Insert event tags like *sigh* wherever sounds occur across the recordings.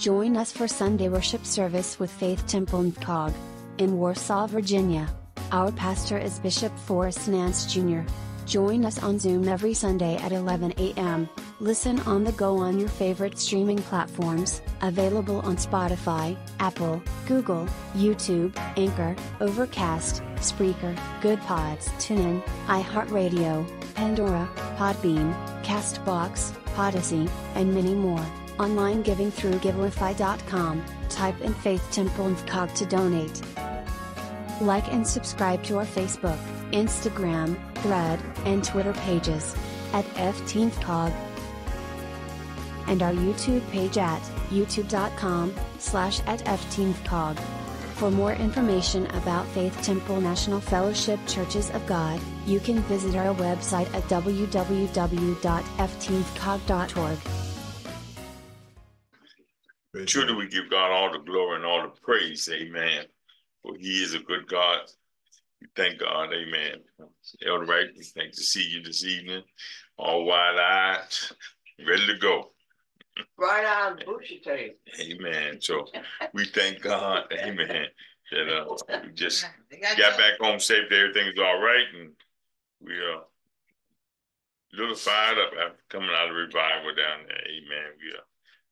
Join us for Sunday worship service with Faith Temple Nkog in Warsaw, Virginia. Our pastor is Bishop Forrest Nance Jr. Join us on Zoom every Sunday at 11 a.m. Listen on the go on your favorite streaming platforms, available on Spotify, Apple, Google, YouTube, Anchor, Overcast, Spreaker, GoodPods, TuneIn, iHeartRadio, Pandora, Podbean, Castbox, Podyssey, and many more. Online giving through Givelify.com. Type in Faith Temple Nkog to donate. Like and subscribe to our Facebook, Instagram, Thread, and Twitter pages at ftnfcog and our YouTube page at youtube.com slash at. For more information about Faith Temple National Fellowship Churches of God, you can visit our website at www.ftnfcog.org. Truly, we give God all the glory and all the praise. Amen. For He is a good God. We thank God. Amen. Elder Wright, we thank to see you this evening, all wide eyed, ready to go. Right on, bushy tail. Amen. So we thank God. Amen. That uh, we just *laughs* got back home safe. Everything's all right, and we are uh, a little fired up after coming out of revival down there. Amen. We are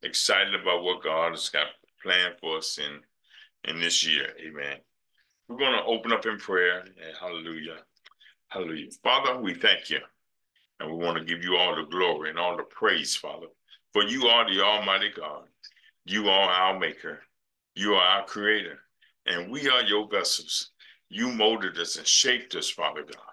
excited about what God has got planned for us in in this year. Amen. We're going to open up in prayer. Hallelujah. Hallelujah. Father, we thank you. And we want to give you all the glory and all the praise, Father. For you are the Almighty God. You are our Maker. You are our Creator. And we are your vessels. You molded us and shaped us, Father God.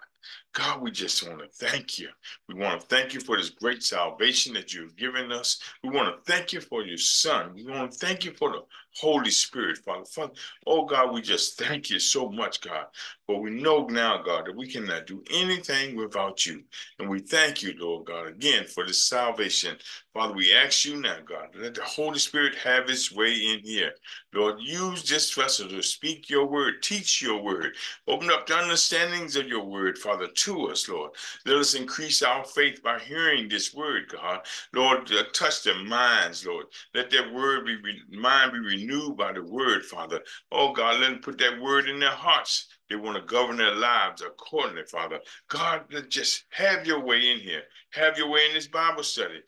God, we just want to thank you. We want to thank you for this great salvation that you've given us. We want to thank you for your Son. We want to thank you for the Holy Spirit, Father. Father, oh God, we just thank you so much, God. But we know now, God, that we cannot do anything without you. And we thank you, Lord God, again for this salvation. Father, we ask you now, God, let the Holy Spirit have its way in here. Lord, use this vessel to speak your word, teach your word, open up the understandings of your word, Father, to us, Lord. Let us increase our faith by hearing this word, God. Lord, uh, touch their minds, Lord. Let their word be mind be renewed by the word, Father. Oh God, let them put that word in their hearts. They want to govern their lives accordingly, Father. God, just have your way in here. Have your way in this Bible study.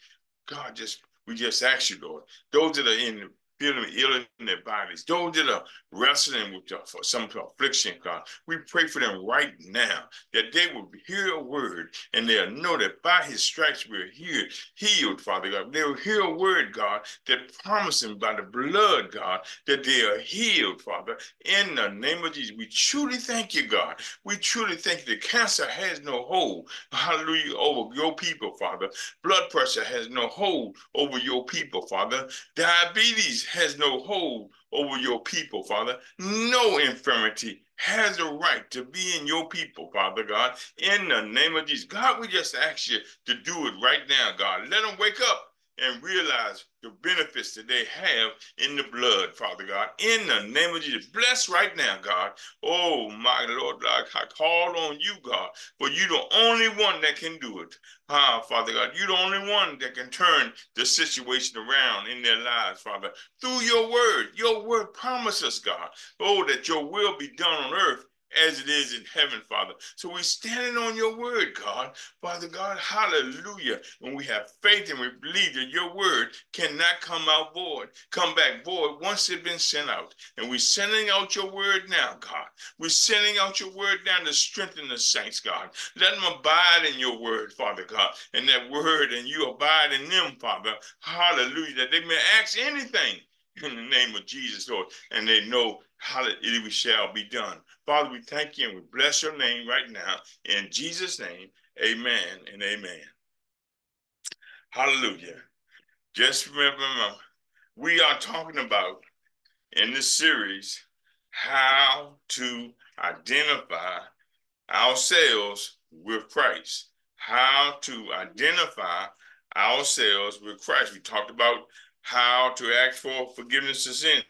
God, just we just ask you, Lord, those that are in feeling ill in their bodies, those that are wrestling with uh, for some affliction, God, we pray for them right now that they will hear a word and they'll know that by his stripes we're healed, healed, Father God. They'll hear a word, God, that promising by the blood, God, that they are healed, Father. In the name of Jesus, we truly thank you, God. We truly thank you that cancer has no hold, hallelujah, over your people, Father. Blood pressure has no hold over your people, Father. Diabetes has no hold over your people, Father. No infirmity has a right to be in your people, Father God. In the name of Jesus. God, we just ask you to do it right now, God. Let them wake up and realize the benefits that they have in the blood, Father God. In the name of Jesus, bless right now, God. Oh, my Lord, I call on you, God, for you're the only one that can do it. Ah, Father God, you're the only one that can turn the situation around in their lives, Father, through your word. Your word promises, God, oh, that your will be done on earth as it is in heaven, Father. So we're standing on your word, God. Father God, hallelujah. And we have faith and we believe that your word cannot come out void, come back void once it's been sent out. And we're sending out your word now, God. We're sending out your word now to strengthen the saints, God. Let them abide in your word, Father God. And that word, and you abide in them, Father. Hallelujah. That they may ask anything in the name of Jesus, Lord. And they know how it shall be done. Father, we thank you and we bless your name right now. In Jesus' name, amen and amen. Hallelujah. Just remember, we are talking about in this series how to identify ourselves with Christ. How to identify ourselves with Christ. We talked about how to ask for forgiveness of sin,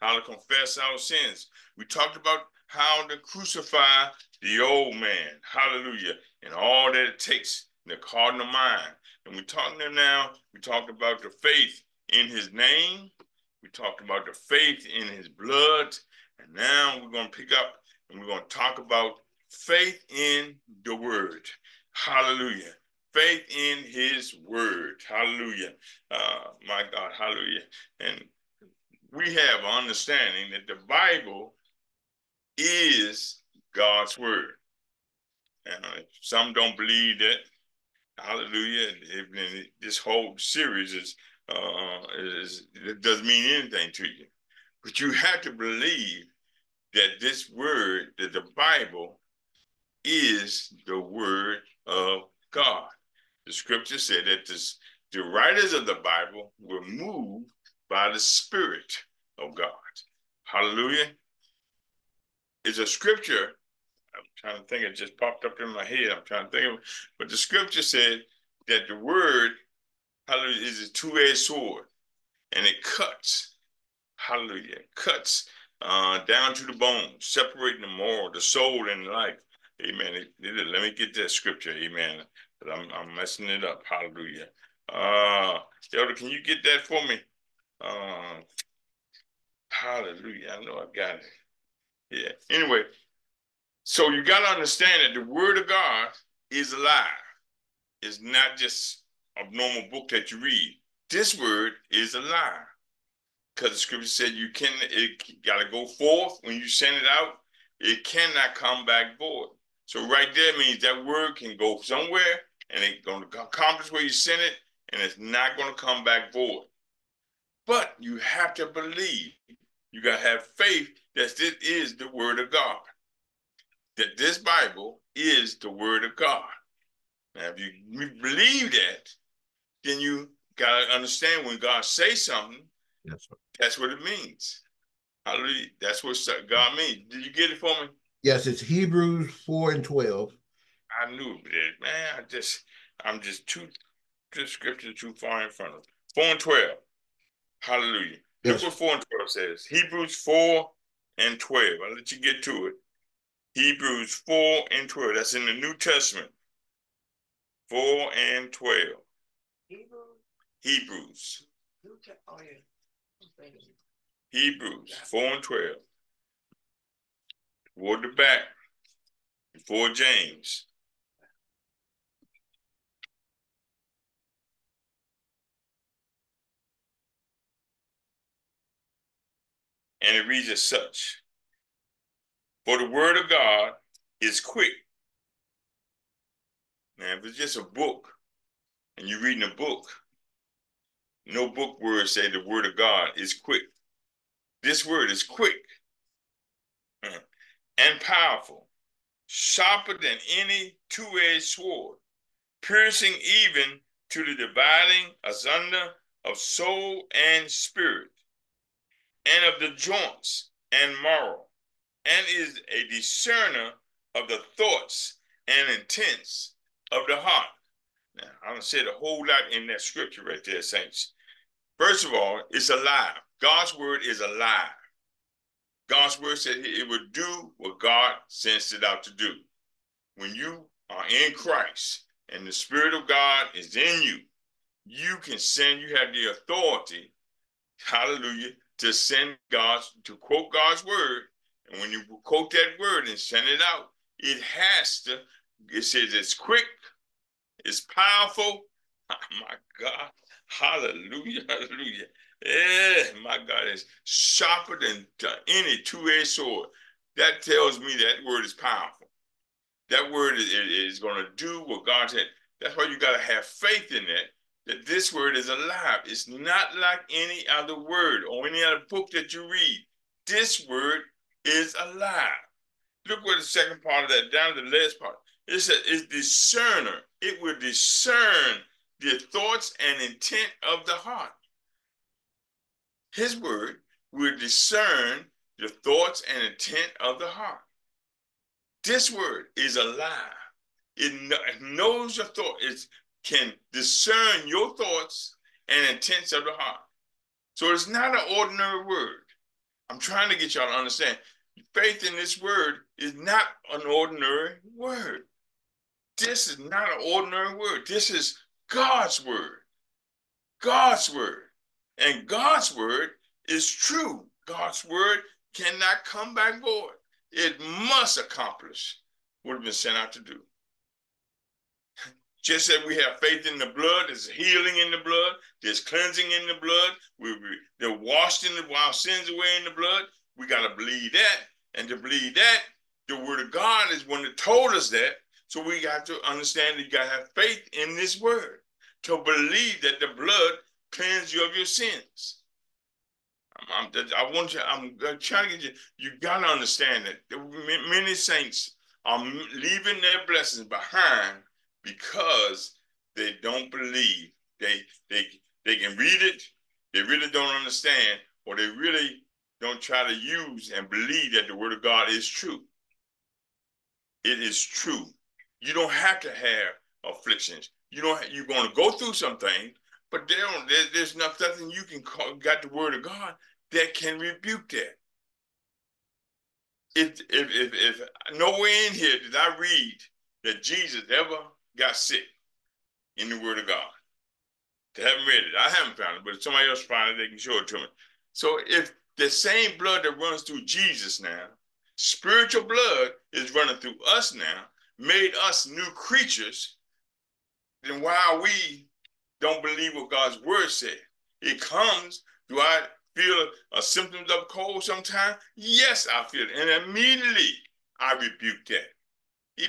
how to confess our sins. We talked about how to crucify the old man, hallelujah, and all that it takes in the cardinal mind. And we're talking now, we talked about the faith in his name We talked about the faith in his blood. And now we're going to pick up and we're going to talk about faith in the word. Hallelujah. Faith in his word. Hallelujah. Uh, my God. Hallelujah. And we have understanding that the Bible is God's word. And some don't believe that. Hallelujah. This whole series is, uh, is it doesn't mean anything to you. But you have to believe that this word, that the Bible, is the word of God. The scripture said that this, the writers of the Bible were moved by the Spirit of God. Hallelujah. It's a scripture. I'm trying to think, it just popped up in my head. I'm trying to think of but the scripture said that the word, hallelujah, is a two-edged sword and it cuts. Hallelujah. Cuts uh, down to the bone, separating the moral, the soul, and life. Amen. Let me get that scripture. Amen. I'm, I'm messing it up. Hallelujah. Uh, Elder, can you get that for me? Uh, hallelujah. I know I got it. Yeah. Anyway, so you got to understand that the word of God is alive. It's not just a normal book that you read. This word is alive. Because the scripture said you can it got to go forth when you send it out. It cannot come back void. So right there means that word can go somewhere and it's going to accomplish where you sent it, and it's not going to come back void. But you have to believe. You got to have faith that this is the word of God. That this Bible is the word of God. Now, if you believe that, then you got to understand when God says something, yes, that's what it means. Hallelujah. That's what God means. Did you get it for me? Yes, it's Hebrews 4 and 12. I knew it, man. I just, I'm just too, the scripture too far in front of. me. 4 and 12. Hallelujah. Yes. Look what 4 and 12 says. Hebrews 4 and 12. I'll let you get to it. Hebrews 4 and 12. That's in the New Testament. 4 and 12. Hebrews. Hebrews. Oh, yeah. Hebrews 4 and 12. Toward the back, before James. And it reads as such For the word of God is quick. Now, if it's just a book and you're reading a book, no book words say the word of God is quick. This word is quick uh, and powerful, sharper than any two edged sword, piercing even to the dividing asunder of soul and spirit, and of the joints and marrow, and is a discerner of the thoughts and intents of the heart. Now, going to say a whole lot in that scripture right there, saints. First of all, it's alive. God's word is alive. God's word said it would do what God sends it out to do. When you are in Christ and the Spirit of God is in you, you can send, you have the authority, hallelujah, to send God's, to quote God's word. And when you quote that word and send it out, it has to, it says it's quick, it's powerful. Oh *laughs* my God. Hallelujah. Hallelujah. Yeah, my God, is sharper than any two-edged sword. That tells me that word is powerful. That word is, is going to do what God said. That's why you got to have faith in that that this word is alive. It's not like any other word or any other book that you read. This word is alive. Look what the second part of that, down to the last part. It says it's discerner. It will discern the thoughts and intent of the heart. His word will discern the thoughts and intent of the heart. This word is alive. It knows your thoughts. It can discern your thoughts and intents of the heart. So it's not an ordinary word. I'm trying to get y'all to understand. Faith in this word is not an ordinary word. This is not an ordinary word. This is God's word. God's word. And God's word is true. God's word cannot come back void. It must accomplish what it's been sent out to do. Just that we have faith in the blood, there's healing in the blood, there's cleansing in the blood, we, they're washed in the while sins away in the blood. We got to believe that. And to believe that, the word of God is one that told us that. So we got to understand that you got to have faith in this word to believe that the blood cleans you of your sins. I'm, I'm, i want you, I'm trying to get you, you got to understand that many saints are leaving their blessings behind because they don't believe. They they they can read it, they really don't understand, or they really don't try to use and believe that the word of God is true. It is true. You don't have to have afflictions. You don't. You're going to go through something, but there don't, there, there's nothing you can call. Got the word of God that can rebuke that. If if if, if nowhere in here did I read that Jesus ever got sick in the Word of God. They haven't read it. I haven't found it, but if somebody else found it, they can show it to me. So if the same blood that runs through Jesus now, spiritual blood is running through us now, made us new creatures, then why we don't believe what God's word said? It comes, do I feel a, symptoms of cold sometimes? Yes, I feel it. And immediately I rebuke that.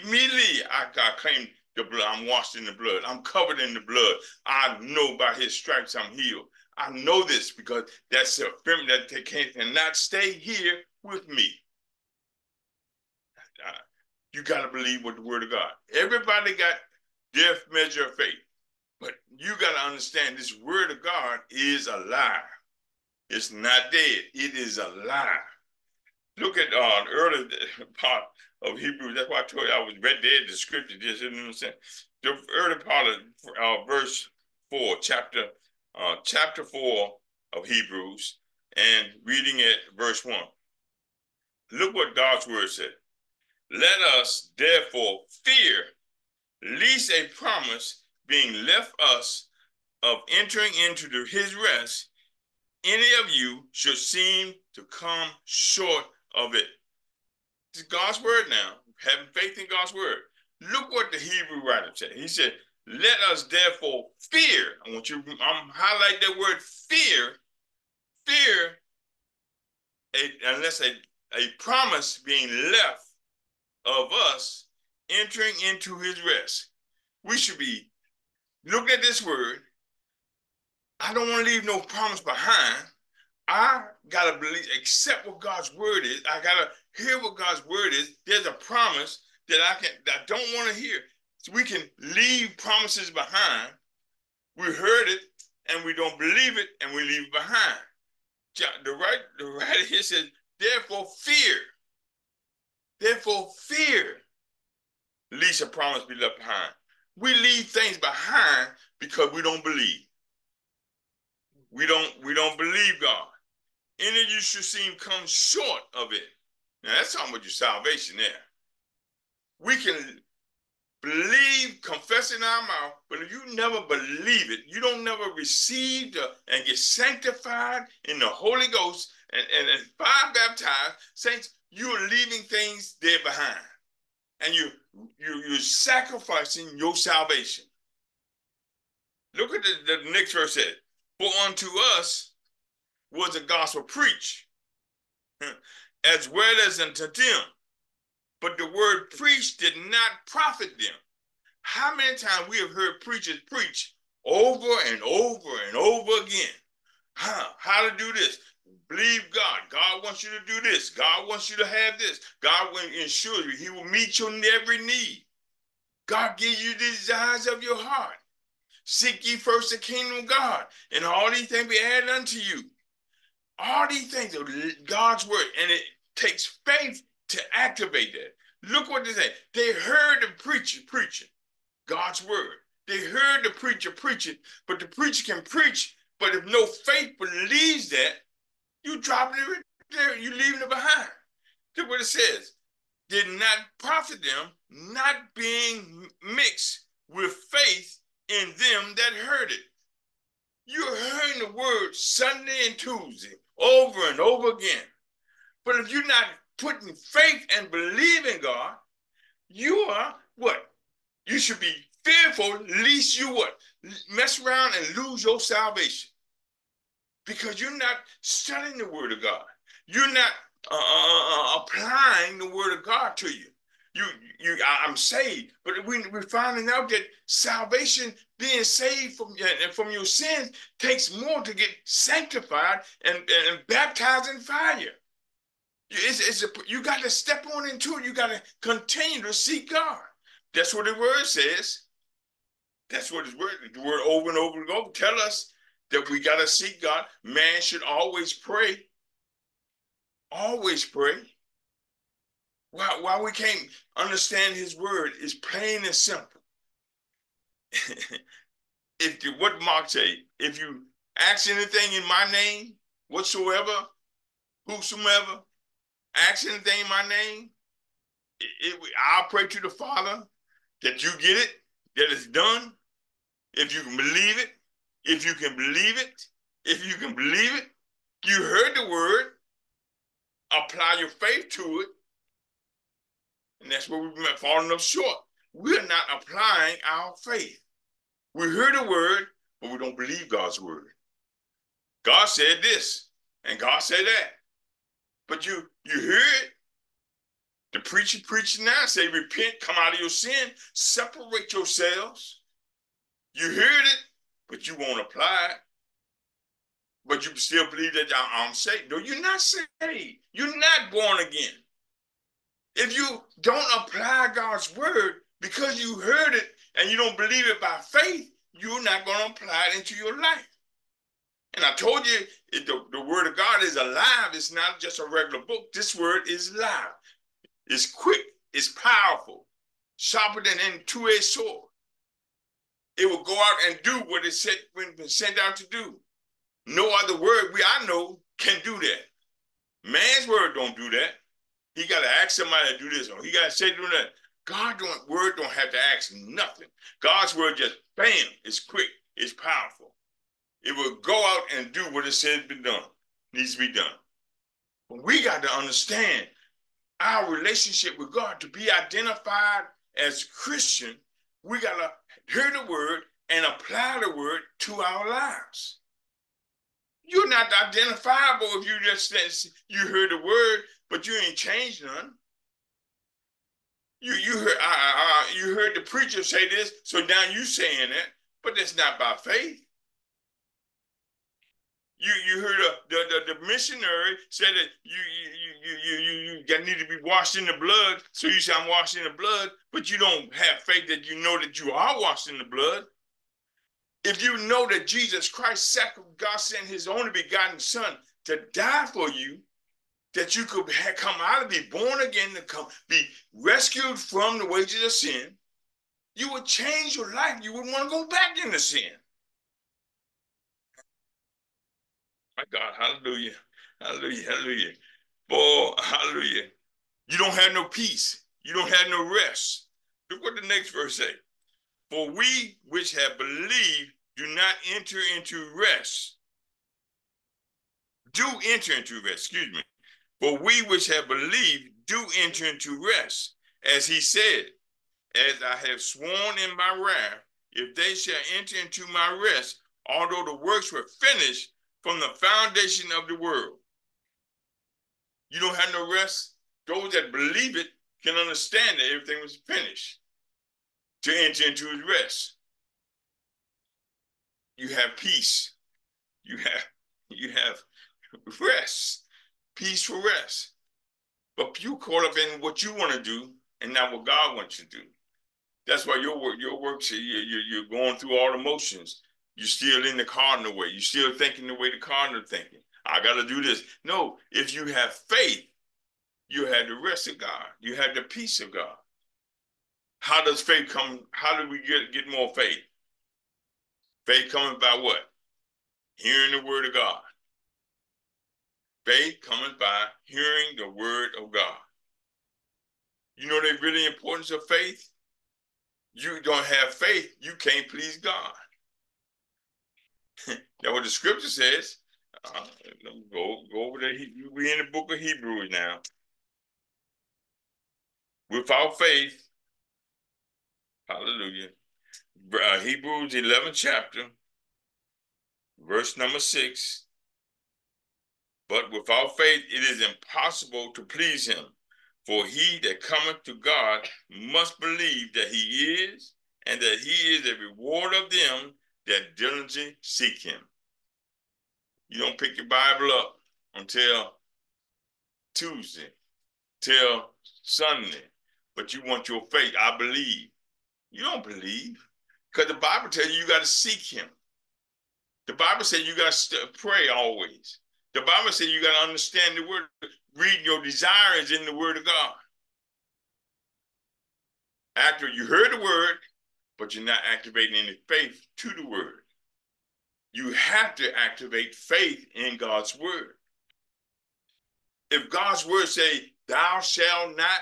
Immediately I, I claim the blood. I'm washed in the blood. I'm covered in the blood. I know by his stripes I'm healed. I know this because that's a feminine that they can't cannot stay here with me. You got to believe what the word of God. Everybody got their measure of faith. But you got to understand this word of God is alive. It's not dead. It is alive. Look at uh, early *laughs* part of Hebrews. That's why I told you I was read there the scripture. Just you know what I'm saying. The early part of uh, verse four, chapter uh, chapter four of Hebrews, and reading it verse one. Look what God's word said. Let us therefore fear, lest a promise being left us of entering into the, his rest, any of you should seem to come short of it. It's God's word now, having faith in God's word. Look what the Hebrew writer said. He said, let us therefore fear. I want you, I'm highlight that word fear. Fear, a, unless a, a promise being left of us entering into his rest. We should be, look at this word. I don't want to leave no promise behind. I gotta believe, accept what God's word is. I gotta hear what God's word is. There's a promise that I can that I don't want to hear. So we can leave promises behind. We heard it and we don't believe it and we leave it behind. The right, the writer here says, therefore fear. Therefore fear, lest a promise be left behind. We leave things behind because we don't believe. We don't we don't believe God any of you should seem come short of it. Now that's talking about your salvation there. We can believe, confess in our mouth, but if you never believe it, you don't never receive the, and get sanctified in the Holy Ghost and, and, and fire baptized, saints, you are leaving things there behind. And you, you, you're sacrificing your salvation. Look at the, the next verse said, For unto us was the gospel preached, *laughs* as well as unto them. But the word preached did not profit them. How many times we have heard preachers preach over and over and over again? Huh, how to do this? Believe God. God wants you to do this. God wants you to have this. God will ensure you. He will meet your every need. God gives you the desires of your heart. Seek ye first the kingdom of God, and all these things be added unto you. All these things are God's word, and it takes faith to activate that. Look what they say. They heard the preacher preaching God's word. They heard the preacher preaching, but the preacher can preach, but if no faith believes that, you dropping it there, you leaving it behind. Look what it says. Did not profit them, not being mixed with faith in them that heard it. You're hearing the word Sunday and Tuesday, over and over again. But if you're not putting faith and believe in God, you are what? You should be fearful, least you what? Mess around and lose your salvation. Because you're not studying the word of God. You're not uh, uh, uh applying the word of God to you you you I'm saved. But we, we're finding out that salvation, being saved from from your sins, takes more to get sanctified and, and baptized in fire. It's, it's a, you got to step on into it. You got to continue to seek God. That's what the word says. That's what his word, the word over and over and over tell us that we got to seek God. Man should always pray. Always pray. Why, why we can't understand his word is plain and simple. *laughs* if you, what Mark say, if you ask anything in my name, whatsoever, whosoever, ask anything in my name, it, it, I'll pray to the Father that you get it, that it's done. If you can believe it, if you can believe it, if you can believe it, you heard the word, apply your faith to it, and that's where we've been falling up short. We're not applying our faith. We hear the word, but we don't believe God's word. God said this, and God said that. But you you hear it. The preacher preaching now say, repent, come out of your sin, separate yourselves. You heard it, but you won't apply it. But you still believe that I'm saved. No, you're not saved. You're not born again. If you don't apply God's word because you heard it and you don't believe it by faith, you're not going to apply it into your life. And I told you, the, the word of God is alive. It's not just a regular book. This word is live. It's quick. It's powerful. Sharper than any two-edged sword. It will go out and do what it said when it sent out to do. No other word we I know can do that. Man's word don't do that. He got to ask somebody to do this, or he got to say do that. God don't word don't have to ask nothing. God's word just bam, it's quick, it's powerful. It will go out and do what it said be done, needs to be done. But we got to understand our relationship with God to be identified as Christian. We got to hear the word and apply the word to our lives. You're not identifiable if you just you heard the word but you ain't changed none. You you heard uh, you heard the preacher say this, so now you saying it, but that's not by faith. You you heard the, the, the, missionary said that you you you you you you need to be washed in the blood, so you say I'm washed in the blood, but you don't have faith that you know that you are washed in the blood. If you know that Jesus Christ, God sent His only begotten Son to die for you, that you could come out and be born again to come be rescued from the wages of sin, you would change your life. You wouldn't want to go back into sin. My God, hallelujah. Hallelujah. Hallelujah. Boy, hallelujah. You don't have no peace. You don't have no rest. Look what the next verse say. For we which have believed do not enter into rest. Do enter into rest, excuse me. For we which have believed do enter into rest, as he said, As I have sworn in my wrath, if they shall enter into my rest, although the works were finished from the foundation of the world. You don't have no rest. Those that believe it can understand that everything was finished to enter into his rest. You have peace. You have you have rest peaceful rest. But you caught up in what you want to do and not what God wants you to do. That's why your work, your work, you're, you're going through all the motions. You're still in the cardinal way. You're still thinking the way the cardinal thinking. I got to do this. No, if you have faith, you have the rest of God. You have the peace of God. How does faith come? How do we get, get more faith? Faith coming by what? Hearing the word of God. Faith cometh by hearing the word of God. You know the really importance of faith? You don't have faith, you can't please God. *laughs* That's what the scripture says. Uh, go go over there. We in the book of Hebrews now. Without faith, hallelujah. Uh, Hebrews 11 chapter, verse number 6. But without faith, it is impossible to please him. For he that cometh to God must believe that he is, and that he is a reward of them that diligently seek him. You don't pick your Bible up until Tuesday, till Sunday, but you want your faith. I believe. You don't believe because the Bible tells you you got to seek Him. The Bible says you got to pray always. The Bible says you got to understand the word, read your desires in the word of God. After you heard the word, but you're not activating any faith to the word you have to activate faith in God's word. If God's word say, thou shall not,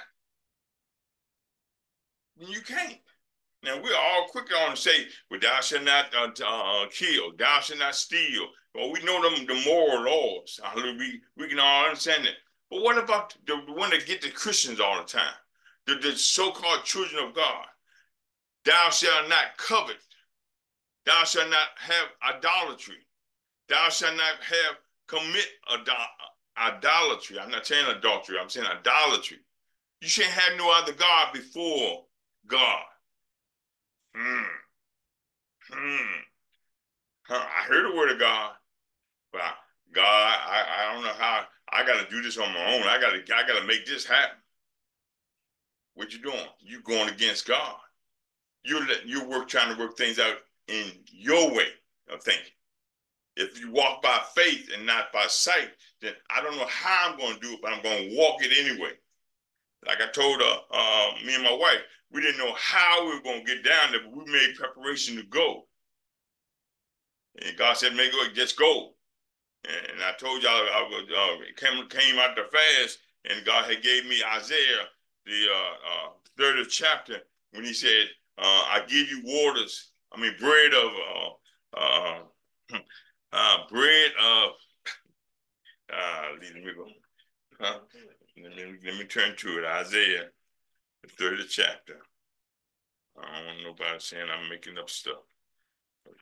then you can't. Now we're all quick on to say, well, thou shall not uh, uh, kill, thou shall not steal. Well, we know them the moral laws. We, we can all understand that. But what about the, one that get the Christians all the time? The, the so-called children of God. Thou shalt not covet. Thou shalt not have idolatry. Thou shalt not have commit idolatry. I'm not saying adultery. I'm saying idolatry. You shouldn't have no other God before God. Hmm. Hmm. Huh. I heard the word of God, but God, I, I don't know how I got to do this on my own. I got to I got to make this happen. What you doing? You going against God. You're you're work trying to work things out in your way of thinking. If you walk by faith and not by sight, then I don't know how I'm going to do it, but I'm going to walk it anyway. Like I told uh, uh, me and my wife, we didn't know how we were going to get down there, but we made preparation to go. And God said, "Make it, just go." And I told y'all I was uh, came came out the fast, and God had gave me Isaiah the uh, uh, third chapter when He said, uh, "I give you waters I mean, bread of uh, uh, *laughs* bread of. *laughs* Let me go. Huh? Let me let me turn to it. Isaiah, the third chapter. I don't want nobody saying I'm making up stuff.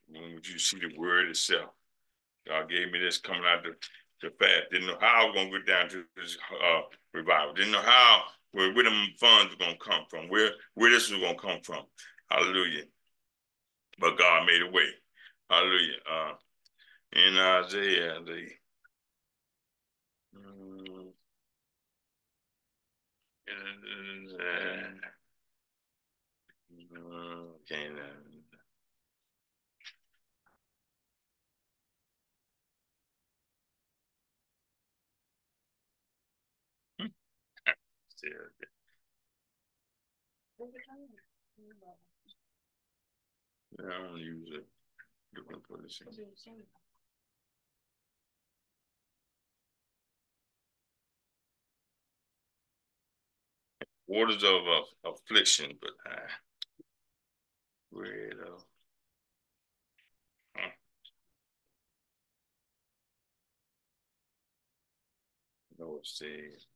When you see the word itself? God gave me this coming out the, the fast. Didn't know how I was gonna get down to this uh, revival. Didn't know how where, where them funds were gonna come from, where where this was gonna come from. Hallelujah but God made a way. Hallelujah. Uh, in Isaiah, the um, okay, I don't use it. Different policy. Waters of, of affliction, but uh, where though? Huh. No, it says.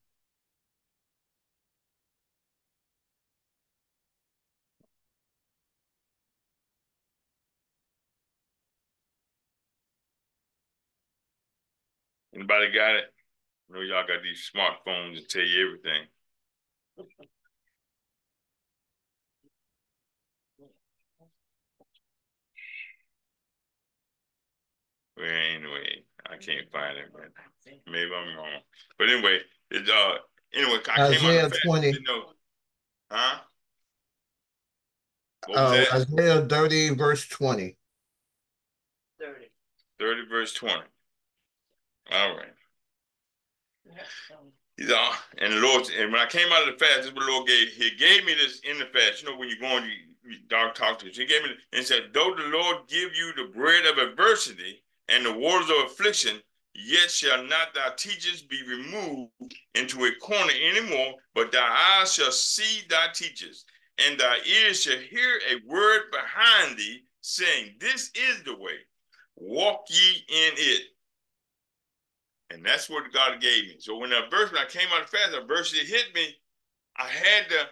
Anybody got it? I know y'all got these smartphones that tell you everything. Well, anyway, I can't find it, but maybe I'm wrong. But anyway, it's uh anyway, I Isaiah came 20. know, huh? Uh, Isaiah 30, verse 20. 30. 30 verse 20. All right. He's all, and the Lord, and when I came out of the fast, this what the Lord gave. He gave me this in the fast. You know, when you're going, you, you dog talk to us. He gave me and said, though the Lord give you the bread of adversity and the waters of affliction, yet shall not thy teachers be removed into a corner anymore, but thy eyes shall see thy teachers, and thy ears shall hear a word behind thee, saying, This is the way, walk ye in it And that's what God gave me. So when that verse, when I came out of fast, that hit me, I had the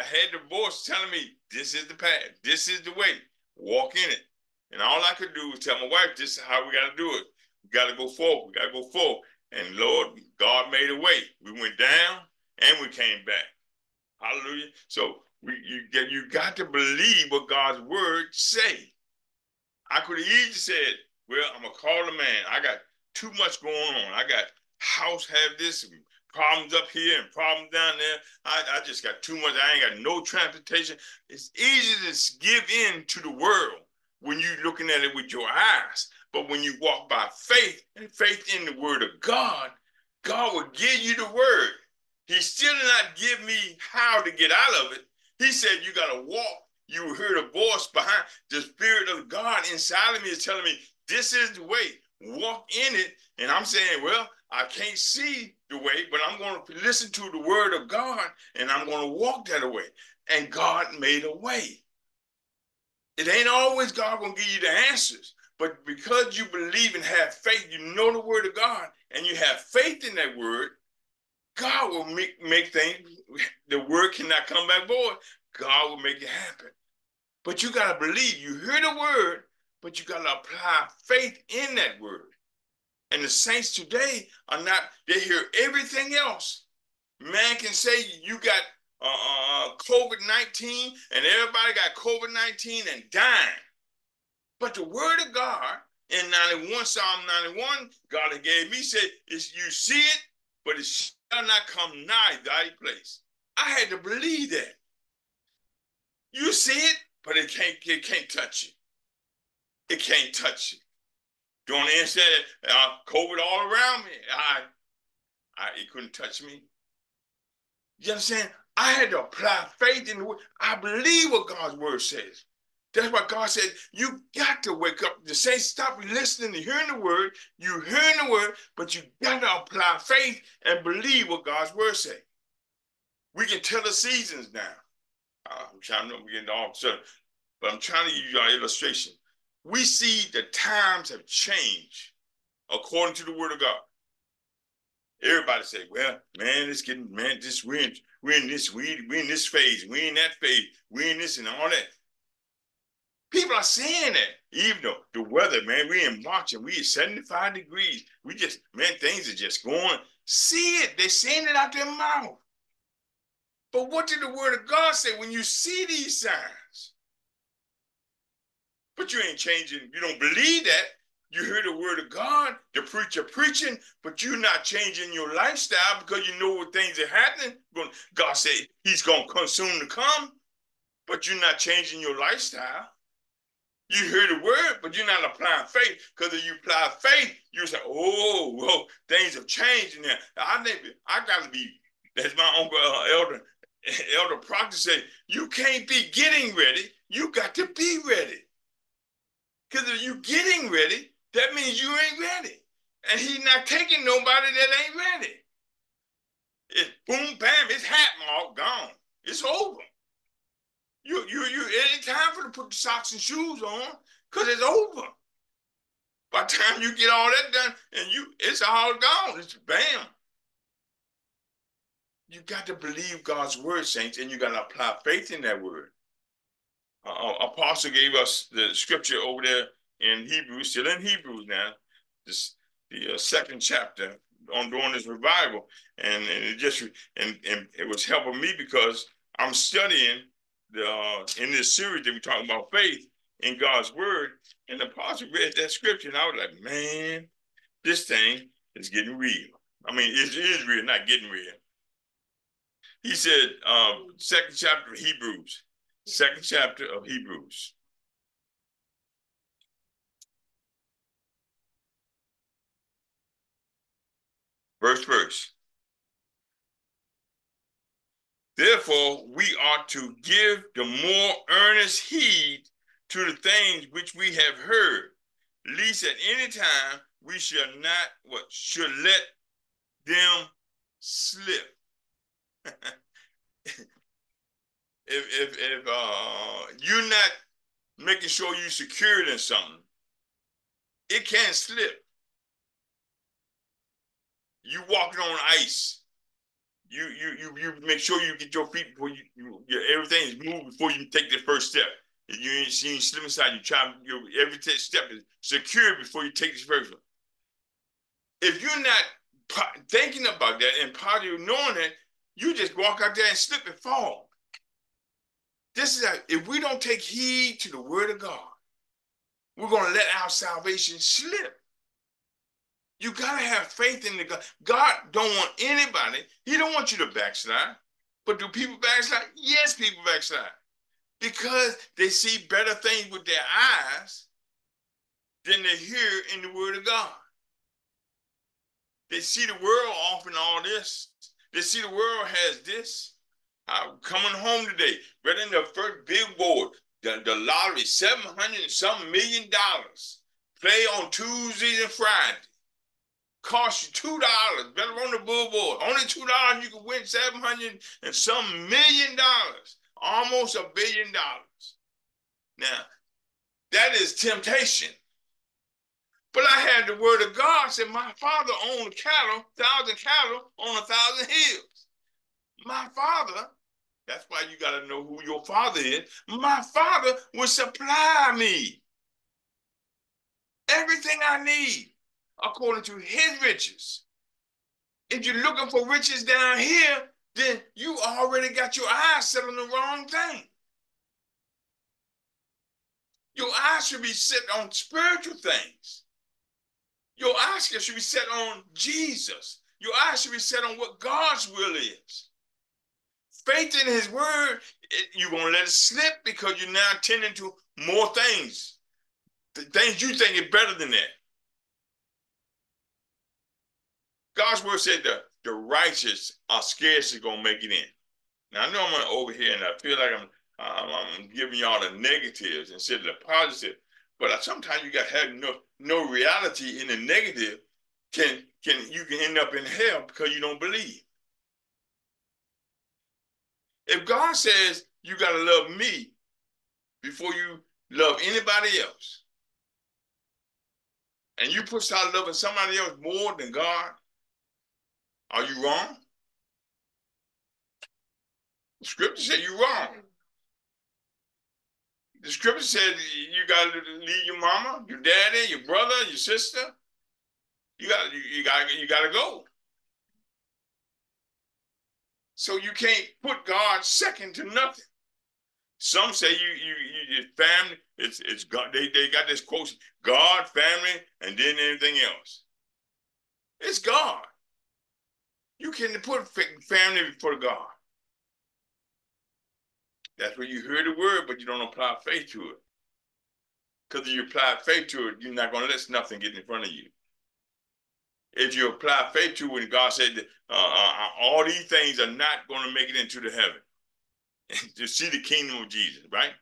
I had the voice telling me, this is the path, this is the way, walk in it. And all I could do was tell my wife, this is how we got to do it. We got to go forward. We got to go forward. And Lord, God made a way. We went down and we came back. Hallelujah. So we, you you got to believe what God's word say. I could have easily said, well, I'm gonna call the man. I got too much going on. I got house have this problems up here and problems down there. I, I just got too much. I ain't got no transportation. It's easy to give in to the world when you're looking at it with your eyes. But when you walk by faith and faith in the word of God, God will give you the word. He still did not give me how to get out of it. He said, You got to walk. You heard a voice behind the Spirit of God inside of me is telling me, This is the way. Walk in it. And I'm saying, Well, I can't see the way, but I'm going to listen to the word of God and I'm going to walk that way. And God made a way. It ain't always God going to give you the answers, but because you believe and have faith, you know the word of God, and you have faith in that word, God will make, make things, the word cannot come back void. God will make it happen. But you got to believe. You hear the word, but you got to apply faith in that word. And the saints today are not, they hear everything else. Man can say you got uh, uh, uh COVID 19 and everybody got COVID 19 and dying. But the word of God in 91, Psalm 91, God gave me said, is you see it, but it shall not come nigh thy place. I had to believe that. You see it, but it can't, it can't touch you. It can't touch you. During the instead uh, COVID all around me, I, I, it couldn't touch me. You understand? I had to apply faith in the word. I believe what God's word says. That's why God said, you got to wake up. The saints stop listening to hearing the word. You hearing the word, but you got to apply faith and believe what God's word say. We can tell the seasons now. Uh, I'm trying to get all so, but I'm trying to use your illustration. We see the times have changed according to the word of God. Everybody say, well, man, it's getting, man, this, we're in, we're in this, we, we're in this phase, we're in that phase, we're in this and all that. People are saying that. Even though the weather, man, we in March and we at 75 degrees. We just, man, things are just going. See it. They're saying it out their mouth. But what did the word of God say when you see these signs? But you ain't changing. You don't believe that. You hear the word of God, the preacher preaching, but you're not changing your lifestyle because you know what things are happening. God said he's going to come soon to come, but you're not changing your lifestyle. You hear the word, but you're not applying faith. Because if you apply faith, you say, "Oh, whoa, things have changed now." I I got to be. As my uncle uh, Elder *laughs* Elder Proctor said, "You can't be getting ready. You got to be ready." Because if you're getting ready, that means you ain't ready, and he's not taking nobody that ain't ready. It's boom, bam, it's hat mark gone. It's over. You, you, you, it ain't time for to put the socks and shoes on because it's over. By the time you get all that done and you, it's all gone. It's bam. You got to believe God's word, saints, and you got to apply faith in that word. Uh, uh, Apostle gave us the scripture over there in Hebrews, still in Hebrews now, this the uh, second chapter on doing this revival, and, and it just and, and it was helping me because I'm studying the uh, in this series that we're talking about faith in God's word, and the apostle read that scripture, and I was like, man, this thing is getting real. I mean, it is real, not getting real. He said, um, second chapter of Hebrews, second chapter of Hebrews. Verse verse. Therefore, we ought to give the more earnest heed to the things which we have heard, lest at any time we shall not what should let them slip. *laughs* if if if uh, you're not making sure you're secured in something, it can slip. you walking on ice. You you you you make sure you get your feet before you, you everything is moved before you take the first step. If you ain't seen slip inside, you try your every step is secure before you take this first one. If you're not thinking about that and part of you knowing that, you just walk out there and slip and fall. This is a, if we don't take heed to the word of God, we're going to let our salvation slip. You got to have faith in the God. God don't want anybody. He don't want you to backslide. But do people backslide? Yes, people backslide. Because they see better things with their eyes than they hear in the word of God. They see the world off offering all this. They see the world has this. I'm coming home today, read in the first billboard, the, the lottery, 700 and some million dollars. Play on Tuesdays and Fridays. Cost you two dollars. Better on the billboard. Only two dollars you can win 700 and some million dollars. Almost a billion dollars. Now, that is temptation. But I had the word of God said, My father owned cattle, thousand cattle on a thousand hills. My father, that's why you got to know who your father is. My father will supply me everything I need according to his riches. If you're looking for riches down here, then you already got your eyes set on the wrong thing. Your eyes should be set on spiritual things. Your eyes should be set on Jesus. Your eyes should be set on what God's will is. Faith in his word, you're going to let it slip because you're now tending to more things. The things you think are better than that. God's word said the, the righteous are scarcely going to make it in. Now, I know I'm over here and I feel like I'm, I'm, I'm giving y'all the negatives instead of the positive. But sometimes you got to have no no reality in the negative. Can can you can end up in hell because you don't believe. If God says you got to love me before you love anybody else, and you put start loving somebody else more than God, are you wrong? The scripture said you're wrong. The scripture said you got to leave your mama, your daddy, your brother, your sister. You got you, you got you got to go. So you can't put God second to nothing. Some say you you you your family it's it's God they, they got this quote God family and then anything else. It's God. You can't put family before God. That's where you hear the word, but you don't apply faith to it. Because if you apply faith to it, you're not going to let nothing get in front of you. If you apply faith to when God said uh, uh, uh all these things are not going to make it into the heaven, *laughs* to see the kingdom of Jesus, right?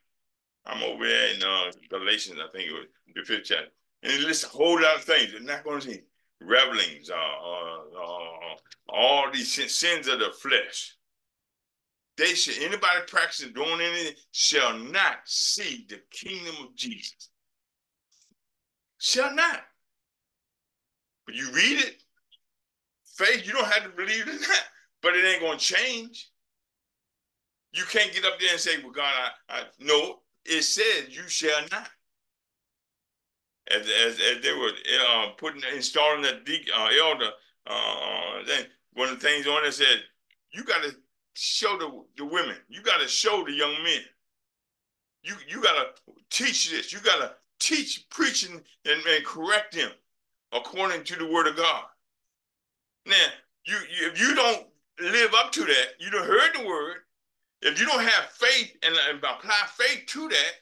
I'm over there in uh, Galatians, I think it was the fifth chapter. And it lists a whole lot of things. They're not going to see revelings, uh, uh, all these sins of the flesh they should anybody practicing doing anything shall not see the kingdom of Jesus. Shall not. But you read it, faith, you don't have to believe in that, but it ain't gonna change. You can't get up there and say, Well, God, I, I no, it says you shall not. As, as, as they were uh, putting installing the uh, elder, uh, then one of the things on it said, you got to show the, the women. You got to show the young men. You you got to teach this. You got to teach, preaching, and, and correct them according to the word of God. Now, you, you if you don't live up to that, you don't heard the word. If you don't have faith and, and apply faith to that,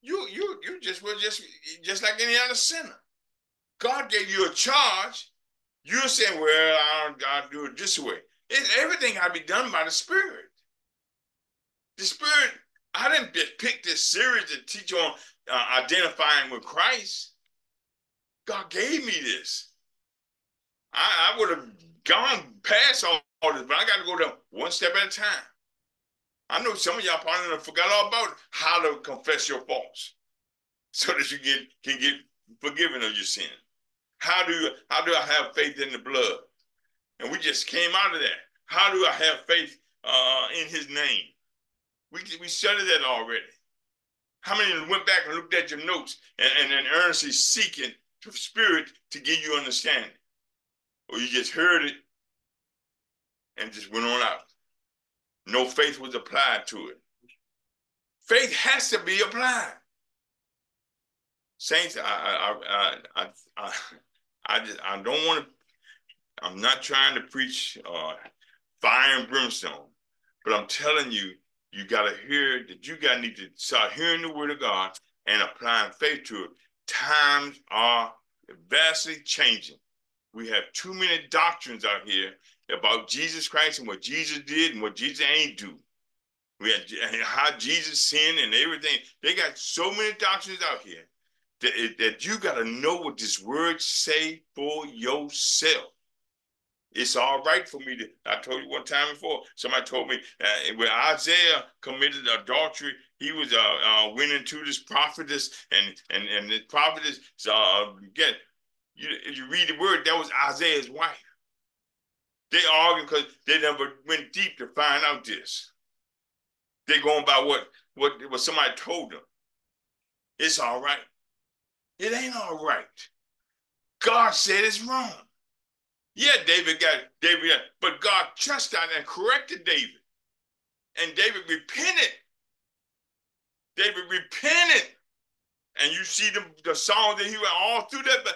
you you you just were just just like any other sinner. God gave you a charge. You're saying, "Well, I don't do it this way." It, everything got to be done by the Spirit. The Spirit, I didn't pick this series to teach on uh, identifying with Christ. God gave me this. I, I would have gone past all, all this, but I got to go down one step at a time. I know some of y'all probably forgot all about how to confess your faults *laughs* so that you get, can get forgiven of your sin. How do you, how do I have faith in the blood? And we just came out of that. How do I have faith uh, in his name? We, we studied that already. How many went back and looked at your notes and, and, and earnestly seeking spirit to give you understanding? Or you just heard it and just went on out. No faith was applied to it. Faith has to be applied. Saints, I I I I I, I just I don't want to. I'm not trying to preach uh, fire and brimstone, but I'm telling you, you got to hear that you got to need to start hearing the word of God and applying faith to it. Times are vastly changing. We have too many doctrines out here about Jesus Christ and what Jesus did and what Jesus ain't do. We had how Jesus sinned and everything. They got so many doctrines out here that, that you got to know what this word say for yourself. It's all right for me to. I told you one time before. Somebody told me uh, when Isaiah committed adultery, he was uh, uh, went into this prophetess, and and and the prophetess. Uh, again, you you read the word. That was Isaiah's wife. They argue because they never went deep to find out this. They're going by what what what somebody told them. It's all right. It ain't all right. God said it's wrong. Yeah, David got David, got, but God chastised and corrected David. And David repented. David repented. And you see the, the song that he went all through that. But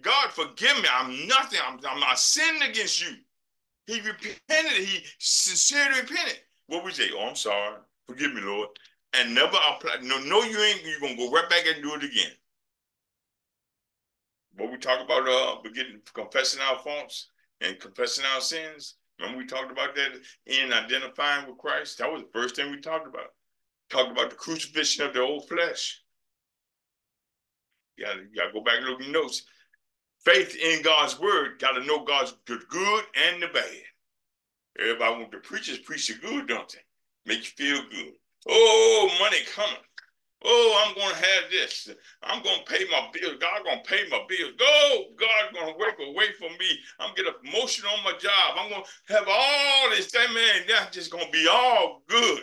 God, forgive me. I'm nothing. I'm, I'm not sinning against you. He repented. He sincerely repented. What we say? Oh, I'm sorry. Forgive me, Lord. And never apply. No, no, you ain't. You're gonna go right back and do it again what we talked about, uh, getting confessing our faults and confessing our sins. Remember we talked about that in identifying with Christ? That was the first thing we talked about. Talked about the crucifixion of the old flesh. You gotta, you gotta go back and look at notes. Faith in God's word, gotta know God's the good and the bad. Everybody want the preachers preach the good, don't they? Make you feel good. Oh, money coming. Oh, I'm going to have this. I'm going to pay my bills. God going to pay my bills. Go. God going to work away from me. I'm going to get a promotion on my job. I'm going to have all this thing, man. That's just going to be all good.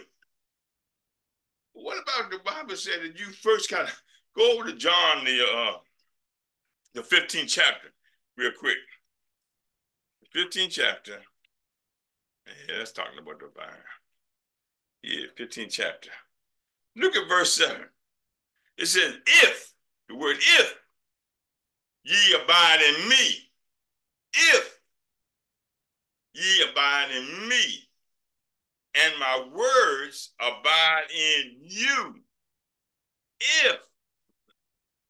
What about the Bible said that you first got to go over to John, the, uh, the 15th chapter, real quick. 15th chapter. Yeah, that's talking about the fire. Yeah, 15th chapter. Look at verse 7. It says, if, the word if, ye abide in me, if ye abide in me, and my words abide in you. If,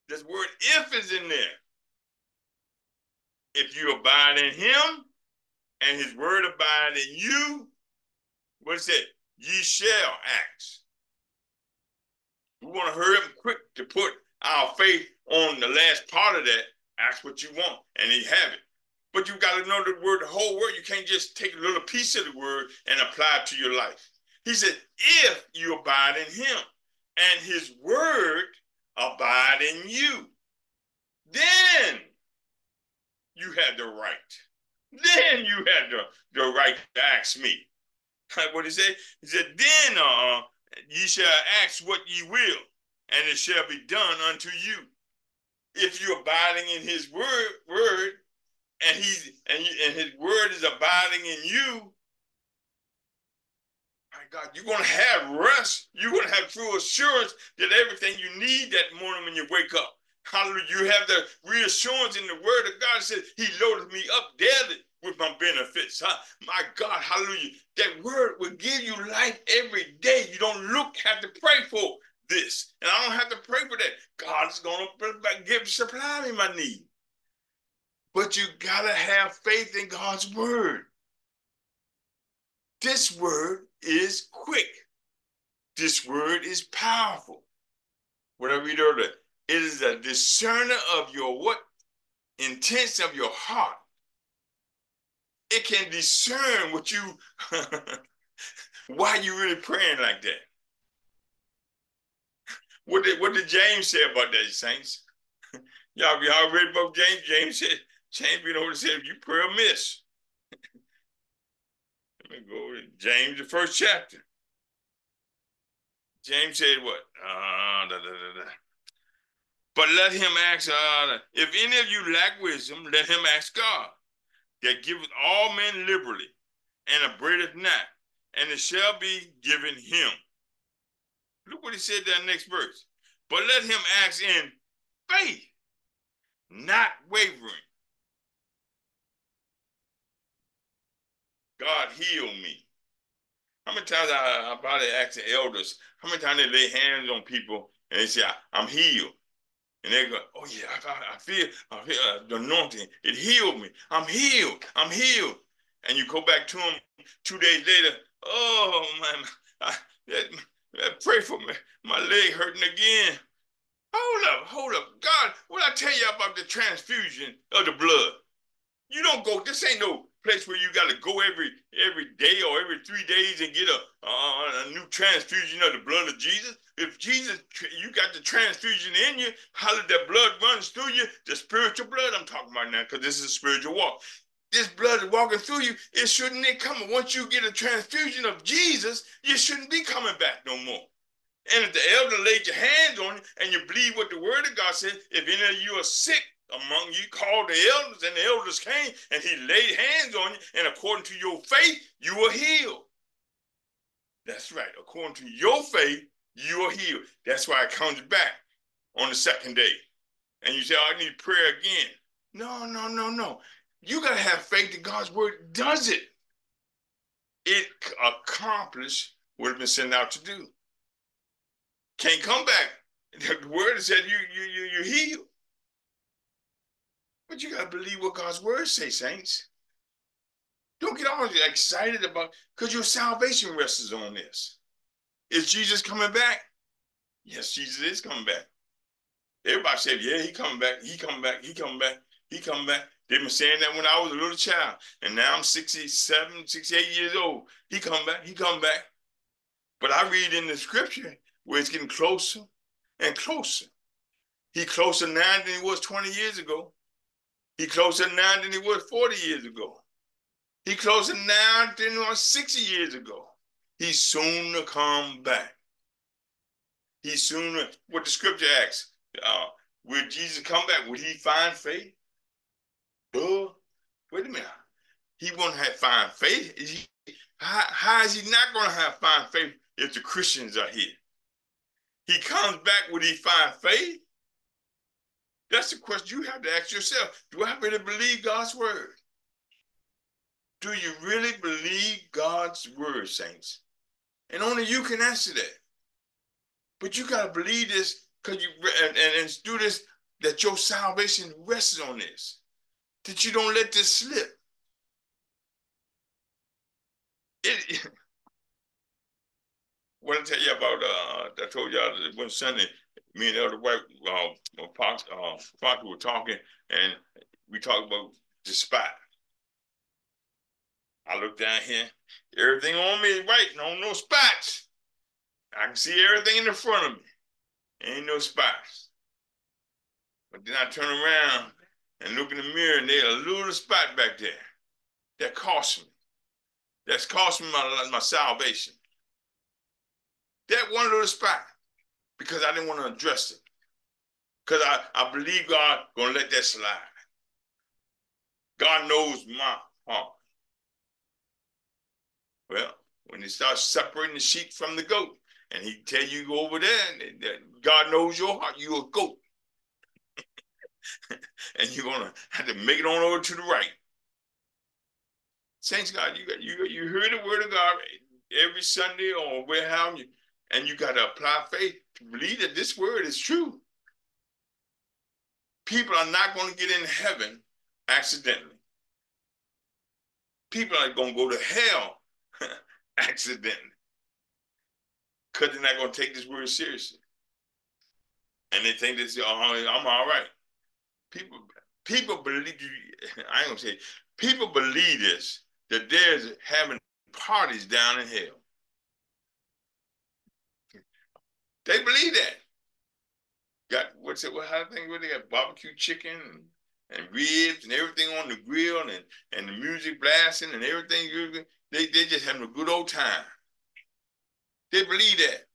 this word if is in there. If you abide in him and his word abide in you, what is it? Ye shall ask. We want to hurry up quick to put our faith on the last part of that. Ask what you want, and you have it. But you got to know the word, the whole word. You can't just take a little piece of the word and apply it to your life. He said, if you abide in him and his word abide in you, then you had the right. Then you had the, the right to ask me. Like *laughs* what he said? He said, then uh, ye shall ask what ye will, and it shall be done unto you. If you're abiding in his word, word, and he's and, and his word is abiding in you, my God, you're gonna have rest. You're gonna have true assurance that everything you need that morning when you wake up. Hallelujah. You have the reassurance in the word of God says he loaded me up daily with my benefits. Huh? My God, hallelujah. That word will give you life every day. You don't look, have to pray for this. And I don't have to pray for that. God is going to give, supply me my need. But you got to have faith in God's word. This word is quick. This word is powerful. What I read earlier, it is a discerner of your what? Intents of your heart it can discern what you *laughs* why you really praying like that. What did what did James say about that, saints? *laughs* y'all y'all read about James? James said, James, you know what he said, you pray amiss. *laughs* Let me go to James, the first chapter. James said what? Uh, da, da, da, but let him ask, uh, if any of you lack wisdom, let him ask God, that giveth all men liberally, and upbraideth not, and it shall be given him. Look what he said that next verse. But let him ask in faith, not wavering. God heal me. How many times I, I probably ask the elders, how many times they lay hands on people and they say, I'm healed. And they go, oh yeah, I, I feel, I feel uh, the anointing. It healed me. I'm healed. I'm healed. And you go back to them two days later. Oh man, I, that, that, pray for me. My leg hurting again. Hold up, hold up. God, what I tell you about the transfusion of the blood? You don't go. This ain't no place where you got to go every every day or every three days and get a, uh, a new transfusion of the blood of Jesus. If Jesus, you got the transfusion in you, how did that blood runs through you? The spiritual blood I'm talking about now, because this is a spiritual walk. This blood is walking through you. It shouldn't be coming. Once you get a transfusion of Jesus, you shouldn't be coming back no more. And if the elder laid your hands on you and you believe what the word of God says, if any of you are sick, among you called the elders, and the elders came, and he laid hands on you, and according to your faith, you were healed. That's right. According to your faith, you are healed. That's why it comes back on the second day. And you say, oh, I need prayer again. No, no, no, no. You got to have faith that God's word does it. It accomplished what it's been sent out to do. Can't come back. *laughs* The word said you you you you healed. But you got to believe what God's word say, saints. Don't get all excited about because your salvation rests on this. Is Jesus coming back? Yes, Jesus is coming back. Everybody said, yeah, he coming back, he coming back, he coming back, he coming back. They've been saying that when I was a little child. And now I'm 67, 68 years old. He come back, he come back. But I read in the scripture where it's getting closer and closer. He closer now than he was 20 years ago. He closer now than he was 40 years ago. He closer now than he was 60 years ago. He's soon to come back. He's soon, to, what the scripture asks, uh, will Jesus come back? Would he find faith? Duh. Wait a minute. He won't have find faith. He, how, how is he not going to have find faith if the Christians are here? He comes back, would he find faith? That's the question you have to ask yourself. Do I really believe God's word? Do you really believe God's word, saints? And only you can answer that. But you got to believe this because you and, and, and do this that your salvation rests on this. That you don't let this slip. It, *laughs* what I tell you about, uh, I told y'all one Sunday, me and Elder White, uh, Fox, uh, Fox were talking, and we talked about the spot. I look down here, everything on me is white, no no spots. I can see everything in the front of me. Ain't no spots. But then I turn around and look in the mirror, and there's a little spot back there that cost me. That's cost me my, my salvation. That one little spot because I didn't want to address it. Because I, I believe God gonna let that slide. God knows my heart. Well, when he starts separating the sheep from the goat, and he tell you go over there, and God knows your heart, you're a goat. *laughs* and you're gonna have to make it on over to the right. Saints God, you you you heard the word of God every Sunday or where how you and you got to apply faith believe that this word is true. People are not going to get in heaven accidentally. People are going to go to hell *laughs* accidentally because they're not going to take this word seriously. And they think that oh, I'm all right. People, people believe. I ain't gonna say. People believe this that there's having parties down in hell. They believe that. Got what's it? What how thing? What they got? Barbecue chicken and, and ribs and everything on the grill and, and the music blasting and everything. They, they just having a good old time. They believe that.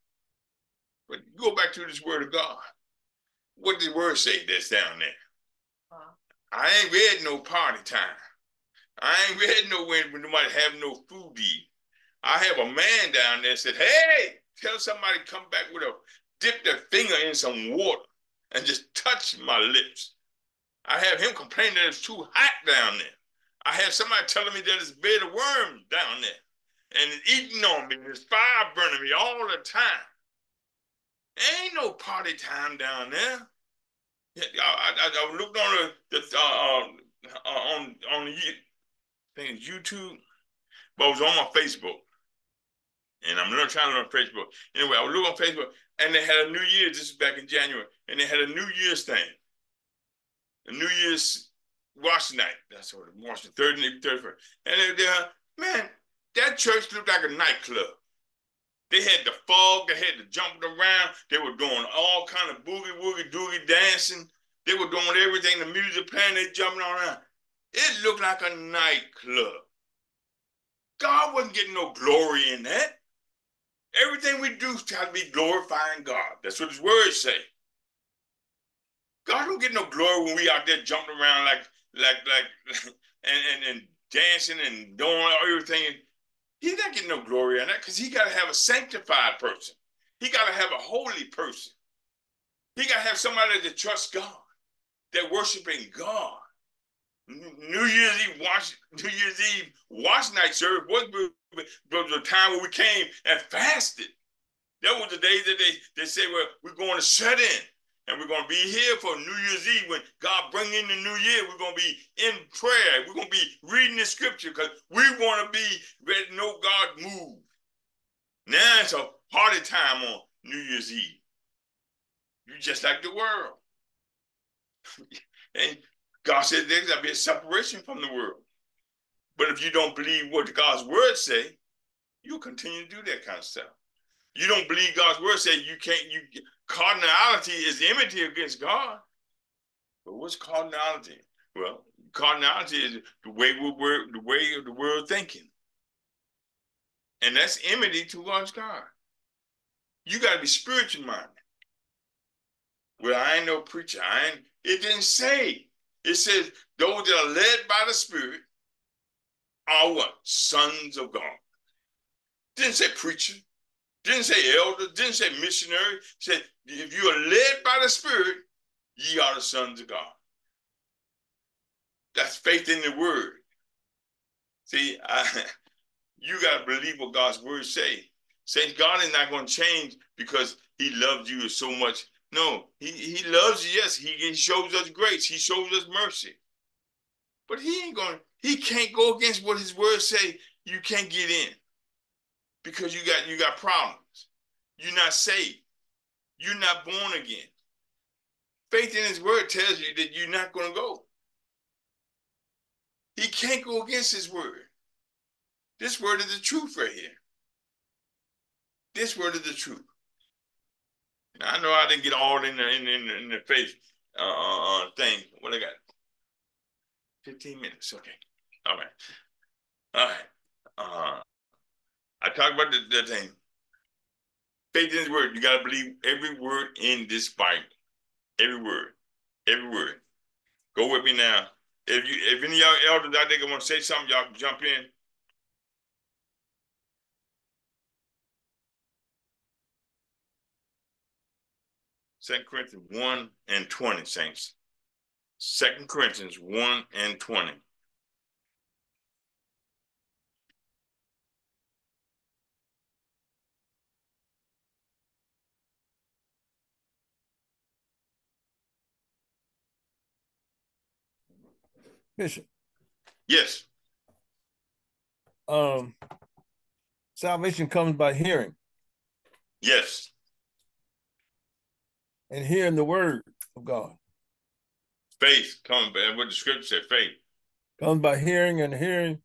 But go back to this word of God. What did the word say that's down there? Huh? I ain't read no party time. I ain't read no when nobody have no food to. I have a man down there said, hey, tell somebody come back with a dip their finger in some water and just touch my lips. I have him complaining that it's too hot down there. I have somebody telling me that it's bed of worms down there and it's eating on me it's fire burning me all the time. Ain't no party time down there. I, I, I looked on the, the uh, uh, on on the YouTube, but it was on my Facebook, and I'm not trying to on Facebook. Anyway, I was looking on Facebook, and they had a New Year's. This is back in January, and they had a New Year's thing, a New Year's wash night. That's what it was, the third and thirty first. And they, they, uh, man, that church looked like a nightclub. They had the fog, they had the jumping around, they were doing all kind of boogie woogie doogie dancing. They were doing everything, the music playing, they jumping around. It looked like a nightclub. God wasn't getting no glory in that. Everything we do try to be glorifying God. That's what his words say. God don't get no glory when we out there jumping around like like like *laughs* and and, and dancing and doing everything. He's not getting no glory on that because he got to have a sanctified person. He got to have a holy person. He got to have somebody that trusts God, that worshiping God. New Year's Eve wash New Year's Eve wash night service was the time when we came and fasted. That was the day that they, they said, well, we're going to shut in. And we're going to be here for New Year's Eve when God bring in the new year. We're going to be in prayer. We're going to be reading the scripture because we want to be ready to know God move. Now it's a party time on New Year's Eve. You're just like the world. *laughs* and God said there's going to be a separation from the world. But if you don't believe what God's word say, you'll continue to do that kind of stuff. You don't believe God's word say you can't, you Cardinality is enmity against God. But what's cardinality? Well, cardinality is the way we're the way of the world thinking. And that's enmity towards God. You got to be spiritual minded. Well, I ain't no preacher. I ain't, it didn't say. It says those that are led by the Spirit what? Sons of God. Didn't say preacher. Didn't say elder, didn't say missionary. Said, if you are led by the Spirit, ye are the sons of God. That's faith in the word. See, I, *laughs* you got to believe what God's word say. Saints, God is not going to change because he loves you so much. No, he, he loves you. Yes, he, he shows us grace. He shows us mercy. But he ain't going to, he can't go against what his word say. You can't get in because you got you got problems. You're not saved. You're not born again. Faith in his word tells you that you're not going to go. He can't go against his word. This word is the truth right here. This word is the truth. Now, I know I didn't get all in the in, in, in the faith uh, uh, uh thing. What I got? 15 minutes. Okay. All right. All right. Uh, I talk about the, the thing. Faith in his word. You got to believe every word in this Bible. Every word. Every word. Go with me now. If you if any of y'all elders out there want to say something, y'all can jump in. Second Corinthians 1 and 20, saints. Second Corinthians 1 and 20. Bishop. Yes. Um, salvation comes by hearing. Yes. And hearing the word of God. Faith comes by what the scripture said, faith. Comes by hearing and hearing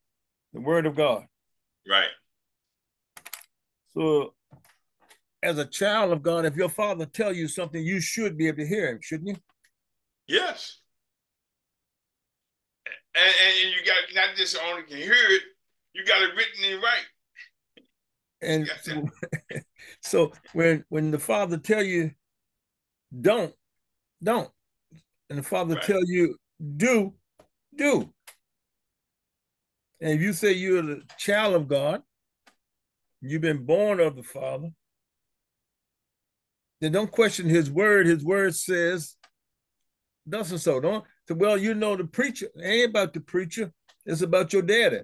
the word of God. Right. So as a child of God, if your father tell you something, you should be able to hear him, shouldn't you? Yes. And, and you got not just only can hear it, you got it written and right. And *laughs* so, when when the father tell you don't, don't. And the father Right. tell you do, do. And if you say you're the child of God, you've been born of the Father, then don't question his word. His word says thus and so. Don't say, well, you know the preacher. It ain't about the preacher. It's about your daddy.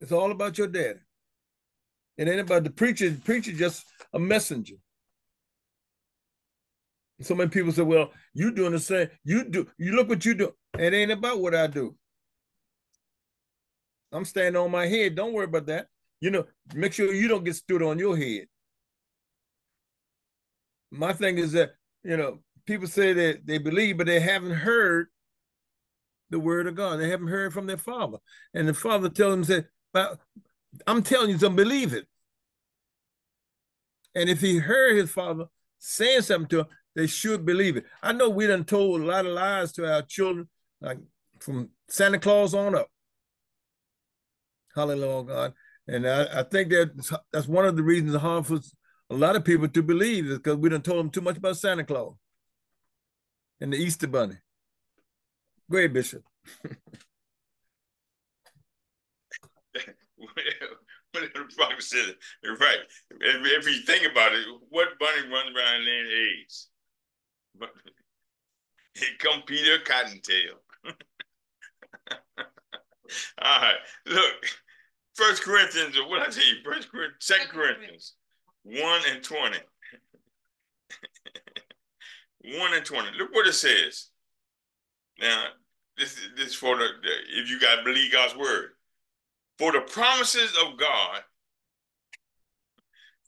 It's all about your daddy. It ain't about the preacher. The preacher just a messenger. So many people say, well, you doing the same. You do, you look what you do. It ain't about what I do. I'm standing on my head. Don't worry about that. You know, make sure you don't get stood on your head. My thing is that, you know, people say that they believe, but they haven't heard the word of God. They haven't heard from their father. And the father tells them, but I'm telling you to believe it. And if he heard his father saying something to him, they should believe it. I know we done told a lot of lies to our children, like from Santa Claus on up. Hallelujah, God. And I, I think that that's one of the reasons hard for a lot of people to believe is because we done told them too much about Santa Claus and the Easter Bunny. Go ahead, Bishop. What the said it? Right. If, you think about it, what bunny runs around laying eggs? But here come Peter Cottontail. *laughs* All right. Look, First Corinthians, or what I you, First Corinthians, Second Corinthians, one and twenty. *laughs* one and twenty. Look what it says. Now, this this is for the, the if you got to believe God's word. For the promises of God,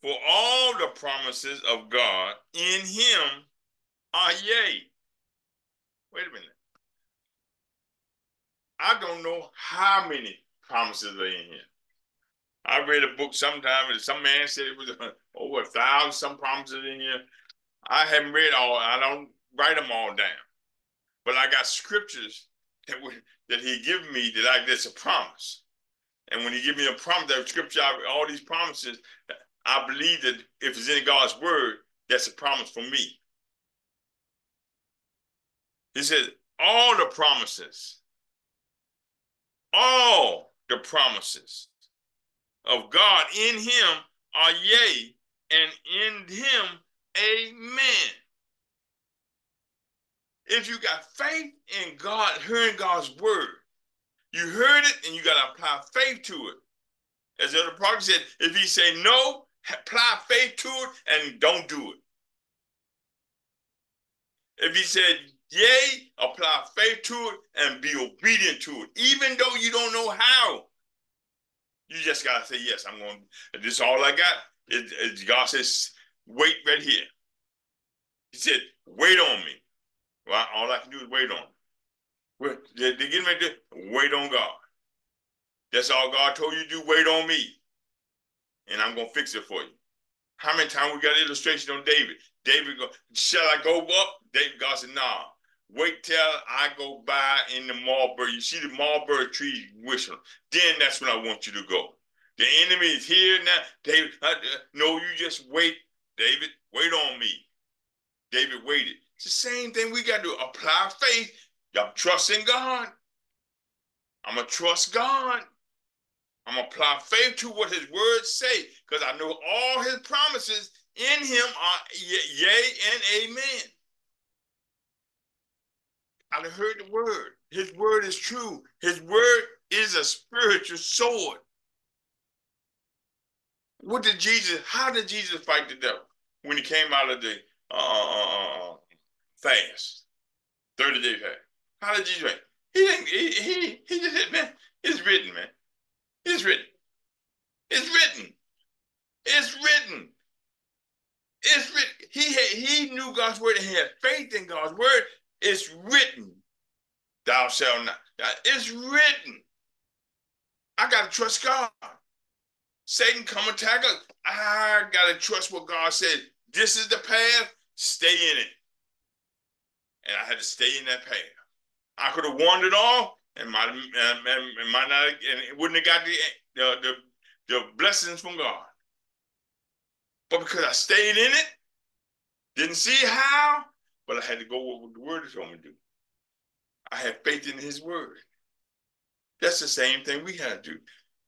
for all the promises of God in Him are yea. Wait a minute. I don't know how many promises are in here. I read a book sometime and some man said it was *laughs* over oh, a thousand some promises in here. I haven't read all. I don't write them all down, but I got scriptures that would, that He given me that I that's a promise. And when He give me a promise, that scripture, all these promises, I believe that if it's in God's word, that's a promise for me. He said, all the promises, all the promises of God in him are yea, and in him, amen. If you got faith in God, hearing God's word, you heard it and you got to apply faith to it. As the other prophet said, if he say no, apply faith to it and don't do it. If he said yea, apply faith to it and be obedient to it, even though you don't know how. You just gotta say yes. I'm going. This is all I got. It, it, God says, wait right here. He said, wait on me. Well, all I can do is wait on. Him. They, they get ready to wait on God. That's all God told you to do. Wait on me, and I'm gonna fix it for you. How many times we got illustration on David? David go, shall I go up? David God said, nah. Wait till I go by in the mulberry. You see the mulberry tree whistling. Then that's when I want you to go. The enemy is here now. David, uh, no, you just wait, David. Wait on me. David waited. It's the same thing we got to do. Apply faith. Y'all trust in God. I'm going to trust God. I'm going to apply faith to what his words say because I know all his promises in him are yea and amen. I heard the word. His word is true. His word is a spiritual sword. What did Jesus, how did Jesus fight the devil when he came out of the uh, uh, uh, uh fast? 30 day fast. How did Jesus fight? He didn't, he, he, he just said, man, it's written, man. It's written. It's written. It's written. It's written. He had, he knew God's word and had faith in God's word. It's written. Thou shalt not. It's written. I gotta trust God. Satan come attack us. I gotta trust what God said. This is the path. Stay in it. And I had to stay in that path. I could have wandered off and might and, and, might not and it wouldn't have got the, the the the blessings from God. But because I stayed in it, didn't see how, but I had to go with what the word told me to do. I had faith in his word. That's the same thing we had to do.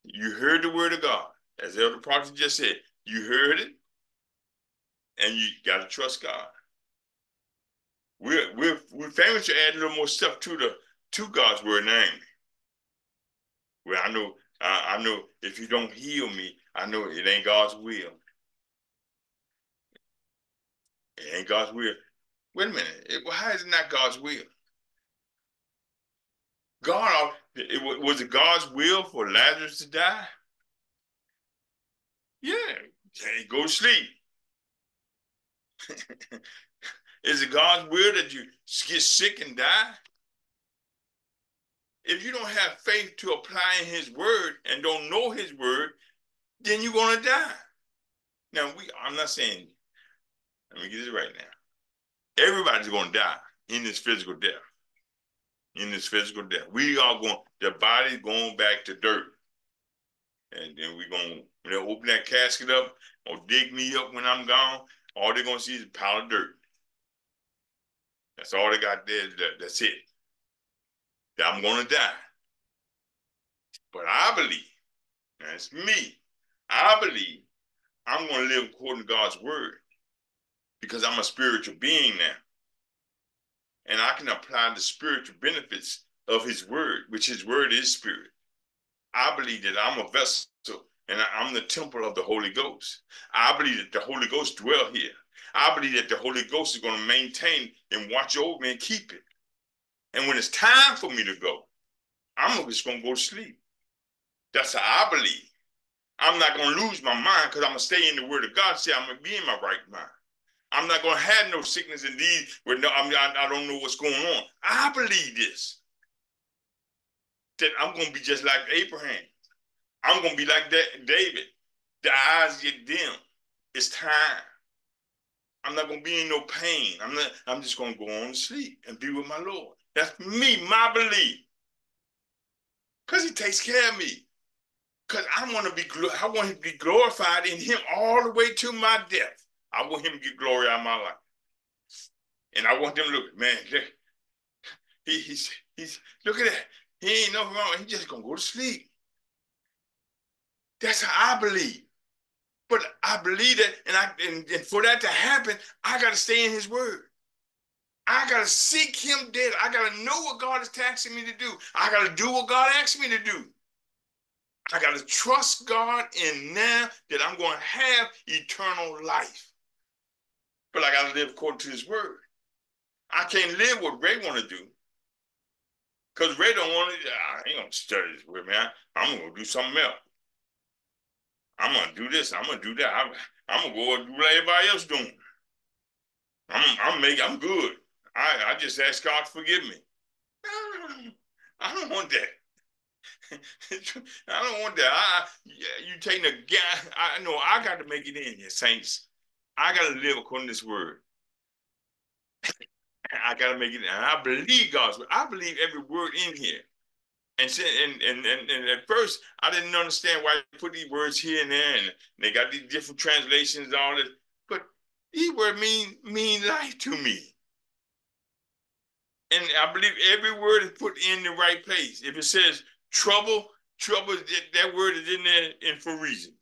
You heard the word of God. As Elder Proctor just said, you heard it, and you got to trust God. We're we're we're famous to add a little more stuff to the to God's word name. Well, I know I, I know if you don't heal me, I know it ain't God's will. It ain't God's will. Wait a minute. It, well, how is it not God's will? God, uh, it, was it God's will for Lazarus to die? Yeah, hey, go to sleep. *laughs* Is it God's will that you get sick and die? If you don't have faith to apply in his word and don't know his word, then you're gonna die. Now we I'm not saying, let me get this right now. Everybody's gonna die in this physical death. In this physical death. We are going, the body's going back to dirt. And then we're gonna when they open that casket up or dig me up when I'm gone, all they're gonna see is a pile of dirt. That's all they got there. That, that's it. That I'm gonna die. But I believe, that's me. I believe I'm gonna live according to God's word because I'm a spiritual being now. And I can apply the spiritual benefits of his word, which his word is spirit. I believe that I'm a vessel and I'm the temple of the Holy Ghost. I believe that the Holy Ghost dwell here. I believe that the Holy Ghost is going to maintain and watch over me and keep it. And when it's time for me to go, I'm just going to go to sleep. That's how I believe. I'm not going to lose my mind because I'm going to stay in the Word of God. Say I'm going to be in my right mind. I'm not going to have no sickness and these where no, I'm, I, I don't know what's going on. I believe this. That I'm going to be just like Abraham. I'm going to be like that, David. The eyes get dim. It's time. I'm not gonna be in no pain. I'm not, I'm just gonna go on to sleep and be with my Lord. That's me, my belief. Because he takes care of me. Because I want to be I want him to be glorified in him all the way to my death. I want him to get glory out of my life. And I want them to look, man, he, he's he's look at that. He ain't nothing wrong. He just gonna go to sleep. That's how I believe. But I believe that, and I and, and for that to happen, I got to stay in His Word. I got to seek Him dead. I got to know what God is taxing me to do. I got to do what God asked me to do. I got to trust God in now that I'm going to have eternal life. But I got to live according to His Word. I can't live what Ray want to do. Because Ray don't want to, I ain't to study this with me. I, I'm to do something else. I'm gonna do this. I'm gonna do that. I'm, I'm gonna go and do what everybody else doing. I'm I'm making I'm good. I, I just ask God to forgive me. *laughs* I don't want that. I don't want that. I you taking a guy. I know I got to make it in here, saints. I got to live according to this word. *laughs* I got to make it. And I believe God's word. I believe every word in here. And, and, and, and, at first, I didn't understand why they put these words here and there, and they got these different translations and all this. But these words mean mean life to me. And I believe every word is put in the right place. If it says trouble, trouble, that that word is in there and for reason.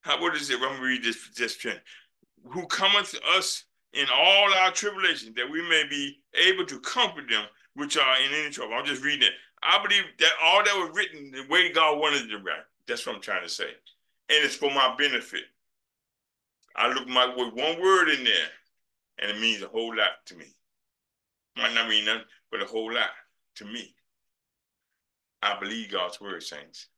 How, what is it? I'm read this, this Who cometh to us in all our tribulations, that we may be able to comfort them which are in any trouble. I'm just reading it. I believe that all that was written the way God wanted it to write. That's what I'm trying to say. And it's for my benefit. I look my with one word in there, and it means a whole lot to me. Might not mean nothing, but a whole lot to me. I believe God's word, saints.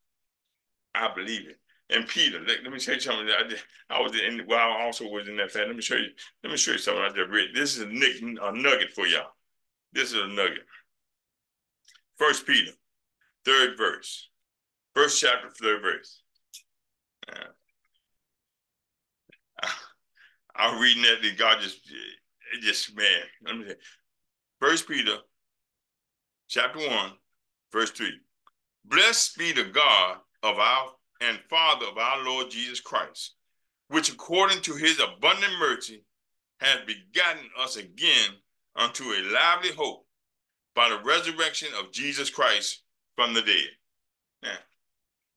I believe it. And Peter, let, let me tell you something. I, did, I was in. Well, I also was in that fast. Let me show you. Let me show you something I just read. This is a, nick, a nugget for y'all. This is a nugget. First Peter, third verse. First chapter, third verse. Uh, I'm reading that and God just, it just, man, let me say, First Peter, chapter 1, verse 3. Blessed be the God of our and Father of our Lord Jesus Christ, which according to his abundant mercy has begotten us again unto a lively hope by the resurrection of Jesus Christ from the dead. Now,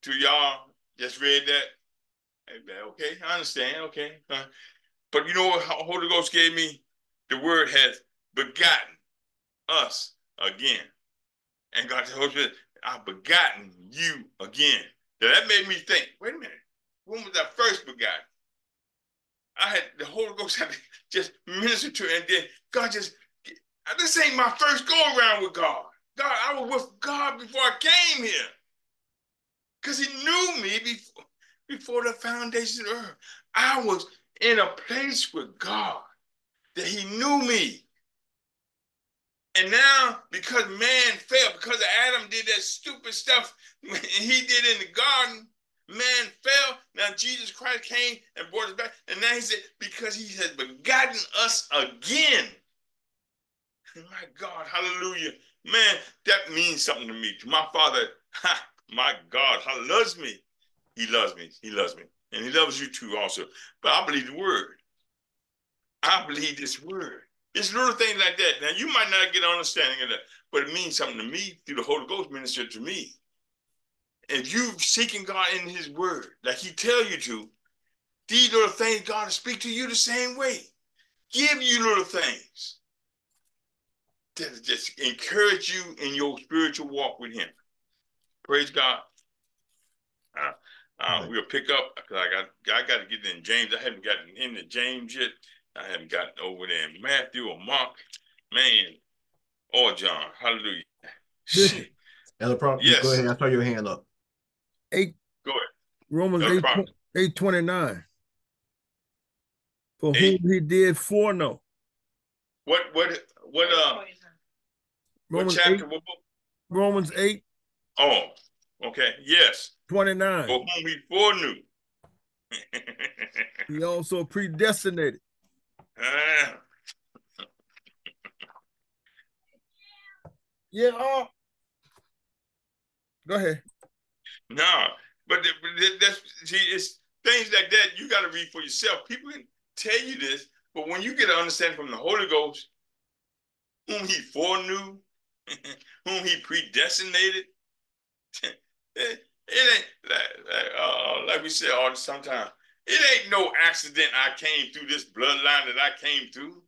to y'all just read that. Okay, I understand. Okay. Uh, but you know what the Holy Ghost gave me? The word has begotten us again. And God the Holy I've begotten you again. Now that made me think, wait a minute, when was I first begotten? I had the Holy Ghost had to *laughs* just minister to it, and then God just this ain't my first go around with God. God, I was with God before I came here. Because he knew me before, before the foundation of earth. I was in a place with God that he knew me. And now, because man fell, because Adam did that stupid stuff *laughs* he did in the garden, man fell. Now Jesus Christ came and brought us back. And now he said, because he has begotten us again. My God, hallelujah. Man, that means something to me. To my father, *laughs* ha, my God, how loves me. He loves me. He loves me. And he loves you too also. But I believe the word. I believe this word. It's little things like that. Now you might not get an understanding of that, but it means something to me through the Holy Ghost minister to me. If you're seeking God in his word, like he tell you to, these little things God will speak to you the same way. Give you little things that just encourage you in your spiritual walk with him. Praise God. Uh, uh, we'll pick up because I got I got to get in James. I haven't gotten into James yet. I haven't gotten over there in Matthew or Mark, man, or John. Hallelujah. Elder Prophet, Yes. go ahead. I saw your hand up. Eight Go ahead. Romans No 8, problem. 829. For Eight. whom he did foreknow. What what what uh what Romans chapter? 8, What? Romans 8, Oh, okay. Yes. 29. For whom he foreknew. He also predestinated. Ah, *laughs* Yeah. Uh, go ahead. no, but, th- but th- that's see, it's things like that you got to read for yourself. People can tell you this, but when you get an understanding from the Holy Ghost, whom He foreknew, *laughs* whom He predestinated, *laughs* it, ain't like, like, uh, like we say all the sometimes. It ain't no accident I came through this bloodline that I came through.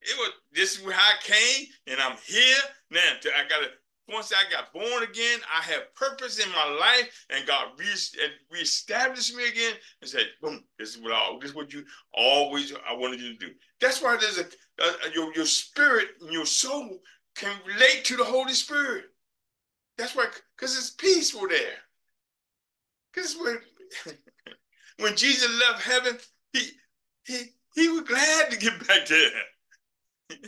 It was this is how I came, and I'm here now. I got once I got born again, I have purpose in my life, and God re- reestablished me again and said, "Boom! This is what I, this is what you always I wanted you to do." That's why there's a, a- a- your your spirit and your soul can relate to the Holy Spirit. That's why, because it's peaceful there. Because when *laughs* when Jesus left heaven, he he he was glad to get back there. *laughs*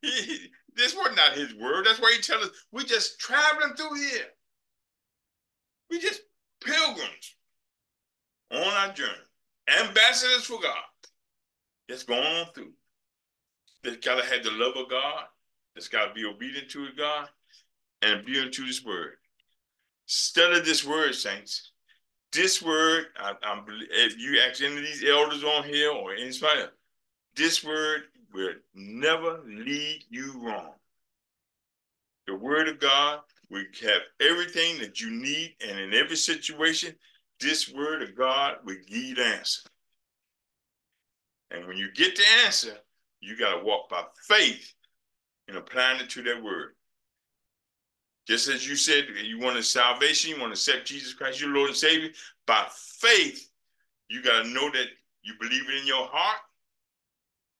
He- this was not his word. That's why he tells us we're just traveling through here. We're just pilgrims on our journey, ambassadors for God. Just going on through. That's gotta have the love of God. That's gotta be obedient to God and obedient to this word. Study this word, saints. This word, I, I'm, if you ask any of these elders on here or anybody, else, this word will never lead you wrong. The word of God will have everything that you need, and in every situation, this word of God will give you the answer. And when you get the answer, you got to walk by faith in applying it to that word. Just as you said, you want salvation, you want to accept Jesus Christ, your Lord and Savior, by faith, you got to know that you believe it in your heart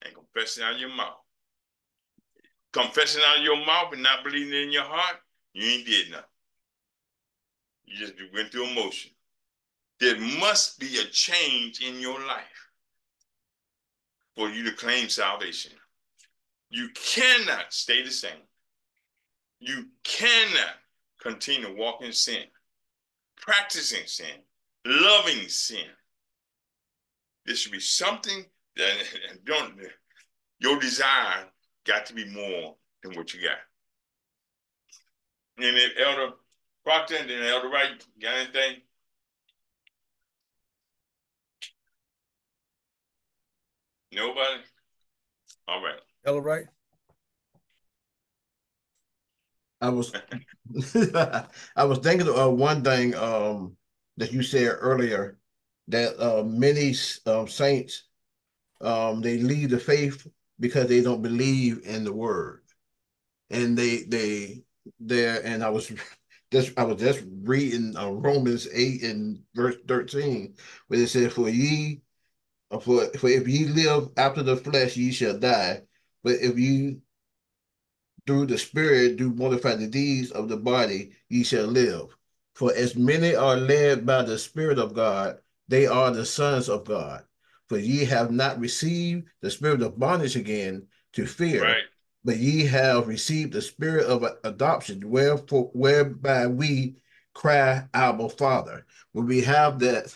and confess it out of your mouth. Confessing out of your mouth and not believing it in your heart, you ain't did nothing. You just went through emotion. There must be a change in your life for you to claim salvation. You cannot stay the same. You cannot continue walking sin, practicing sin, loving sin. This should be something that *laughs* don't your desire got to be more than what you got. And if Elder Proctor and then Elder Wright, got anything? Nobody? All right. Elder Wright? I was *laughs* I was thinking of one thing um that you said earlier that uh many um, saints um they leave the faith because they don't believe in the word and they they there and I was *laughs* just I was just reading uh, Romans 8 and verse 13 where it says for ye for, for if ye live after the flesh ye shall die but if you through the Spirit do mortify the deeds of the body, ye shall live. For as many are led by the Spirit of God, they are the sons of God. For ye have not received the spirit of bondage again to fear, Right. but ye have received the spirit of adoption, wherefore whereby we cry, Abba, Father. When we have that,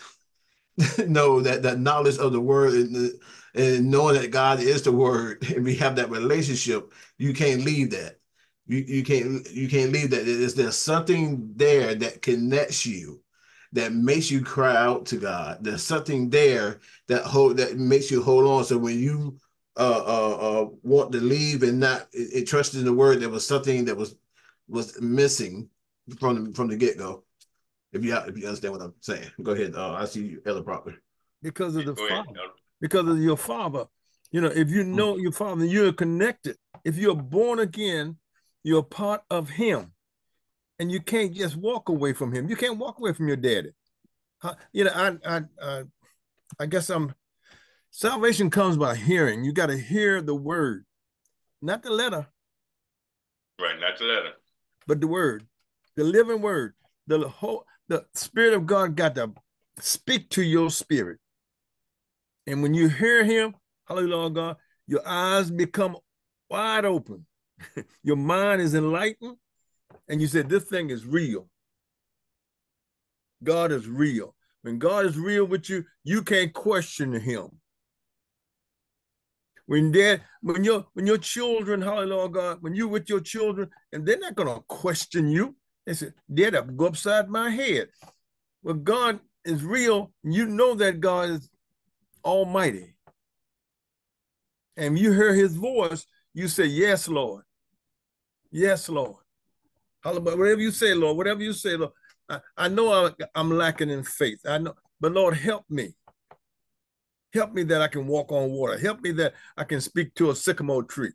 *laughs* know that that knowledge of the word and, the, and knowing that God is the word, *laughs* and we have that relationship, you can't leave that. You you can't you can't leave that. Is there something there that connects you, that makes you cry out to God? There's something there that hold that makes you hold on. So when you uh uh, uh want to leave and not it, it trusted in the word, there was something that was was missing from the, from the get go. If you if you understand what I'm saying, go ahead. Uh, I see you, Elder Proctor. Because of the Go Father. Elder. Because of your father. You know, if you hmm. know your father, you're connected. If you're born again, you're part of him. And you can't just walk away from him. You can't walk away from your daddy. You know, I I I, I guess I'm salvation comes by hearing. You got to hear the word, not the letter, Right, not the letter. but the word, the living word. The whole the spirit of God got to speak to your spirit. And when you hear him, hallelujah, God, your eyes become wide open. *laughs* your mind is enlightened. And you said, This thing is real. God is real. When God is real with you, you can't question him. When dad, when your when your children, hallelujah, God, when you with your children, and they're not gonna question you. They say, Dad, I go upside my head. Well, God is real. You know that God is almighty. And you hear his voice, you say, Yes, Lord. Yes, Lord. Hallelujah. Whatever you say, Lord, whatever you say, Lord. I, I know I, I'm lacking in faith. I know, but Lord, help me. Help me that I can walk on water. Help me that I can speak to a sycamore tree.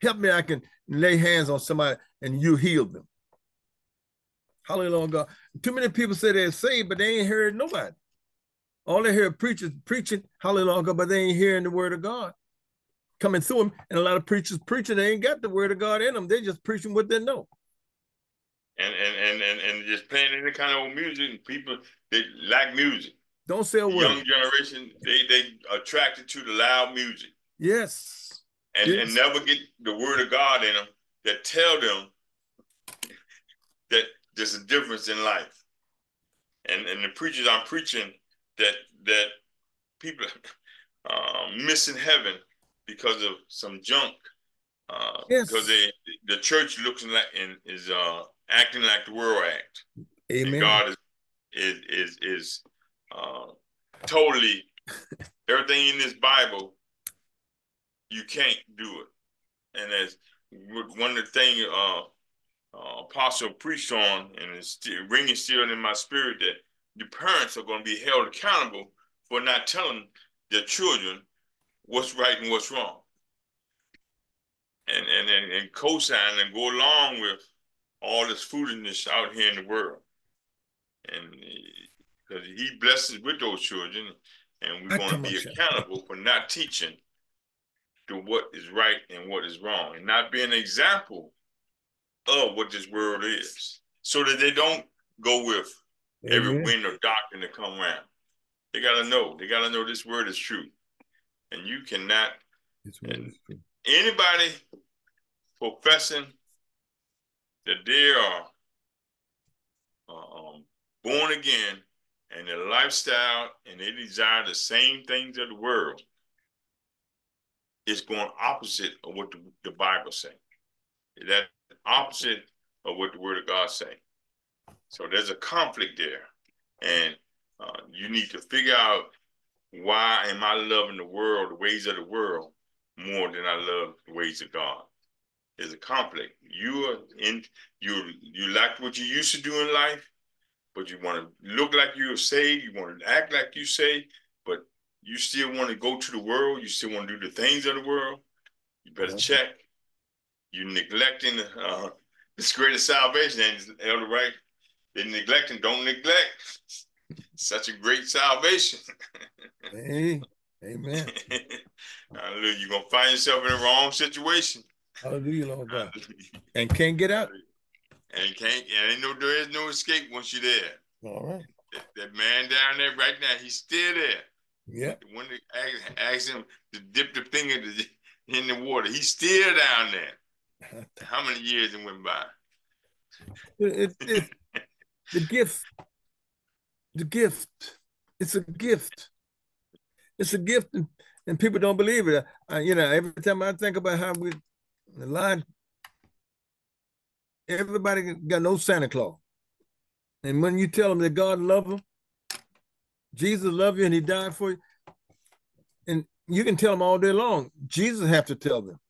Help me I can lay hands on somebody and you heal them. Hallelujah, God. Too many people say they're saved, but they ain't heard nobody. All they hear preachers preaching, hallelujah, but they ain't hearing the word of God coming through them. And a lot of preachers preaching, they ain't got the word of God in them. They're just preaching what they know. And and and and, and just playing any kind of old music. And people they like music. Don't say a word. young generation, they they attracted to the loud music Yes. and, Yes. and never get the word of God in them that tell them that there's a difference in life. And and the preachers I'm preaching that that people *laughs* uh, missing heaven because of some junk. Uh, Yes. Because they the church looks like and is uh, acting like the world act. Amen. And God is is is is uh, totally *laughs* everything in this Bible. You can't do it, and as one of the things uh, uh, Apostle preached on, and it's still, ringing still in my spirit that the parents are going to be held accountable for not telling their children what's right and what's wrong, and and and, and co-sign and go along with all this foolishness out here in the world. And uh, because he blesses with those children, and we're going to be accountable for not teaching to what is right and what is wrong, and not be an example of what this world is, so that they don't go with every Amen. wind of doctrine to come around. They got to know. They got to know this word is true, and you cannot This word is true. anybody professing that they are uh, um, born again and their lifestyle and they desire the same things of the world is going opposite of what the, the Bible says. That opposite of what the word of God say. So there's a conflict there. And uh, you need to figure out why am I loving the world, the ways of the world, more than I love the ways of God. There's a conflict. You are in you you like what you used to do in life, but you want to look like you're saved, you want to act like you say, but you still want to go to the world, you still want to do the things of the world. You better check. You're neglecting uh, this greatest salvation, and Elder Wright, they neglecting, don't neglect. Such a great salvation. Hey, amen. *laughs* Hallelujah. You're gonna find yourself in the wrong situation. Hallelujah, Lord God. And can't get out. And can't and ain't no there is no escape once you're there. All right. That, that man down there right now, he's still there. Yeah. When they ask, ask him to dip the finger in the water, he's still down there. *laughs* How many years it went by? It, it, the gift, the gift, it's a gift. It's a gift, and, and people don't believe it. I, you know, every time I think about how we, the line, everybody got no Santa Claus. And when you tell them that God love them, Jesus love you and he died for you, and you can tell them all day long. Jesus have to tell them.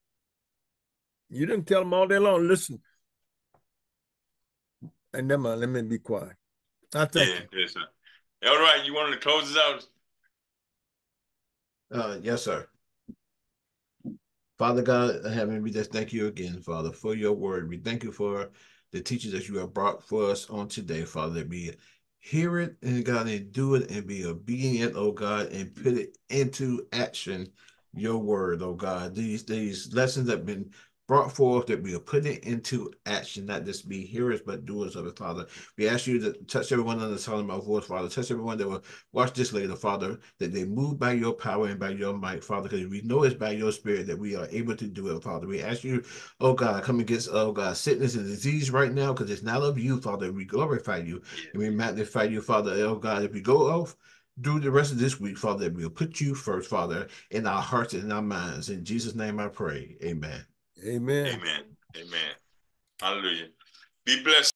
You didn't tell them all day long, listen. And never mind, let me be quiet. I thank Yeah, you. yes, sir. All right, you wanted to close this out? Uh, yes, sir. Father God, heaven, we just thank you again, Father, for your word. We thank you for the teachings that you have brought for us on today, Father, that we hear it and God and do it and be obedient, oh God, and put it into action, your word, oh God. These these lessons have been brought forth that we are putting it into action, not just be hearers, but doers of it, Father. We ask you to touch everyone on the sound of my voice, Father. Touch everyone that will watch this later, Father, that they move by your power and by your might, Father, because we know it's by your spirit that we are able to do it, Father. We ask you, oh God, come against, oh God, sickness and disease right now, because it's not of you, Father. We glorify you and we magnify you, Father. Oh God, if we go off, do the rest of this week, Father, that we'll put you first, Father, in our hearts and in our minds. In Jesus' name I pray. Amen. Amen. Amen. Amen. Hallelujah. Be blessed.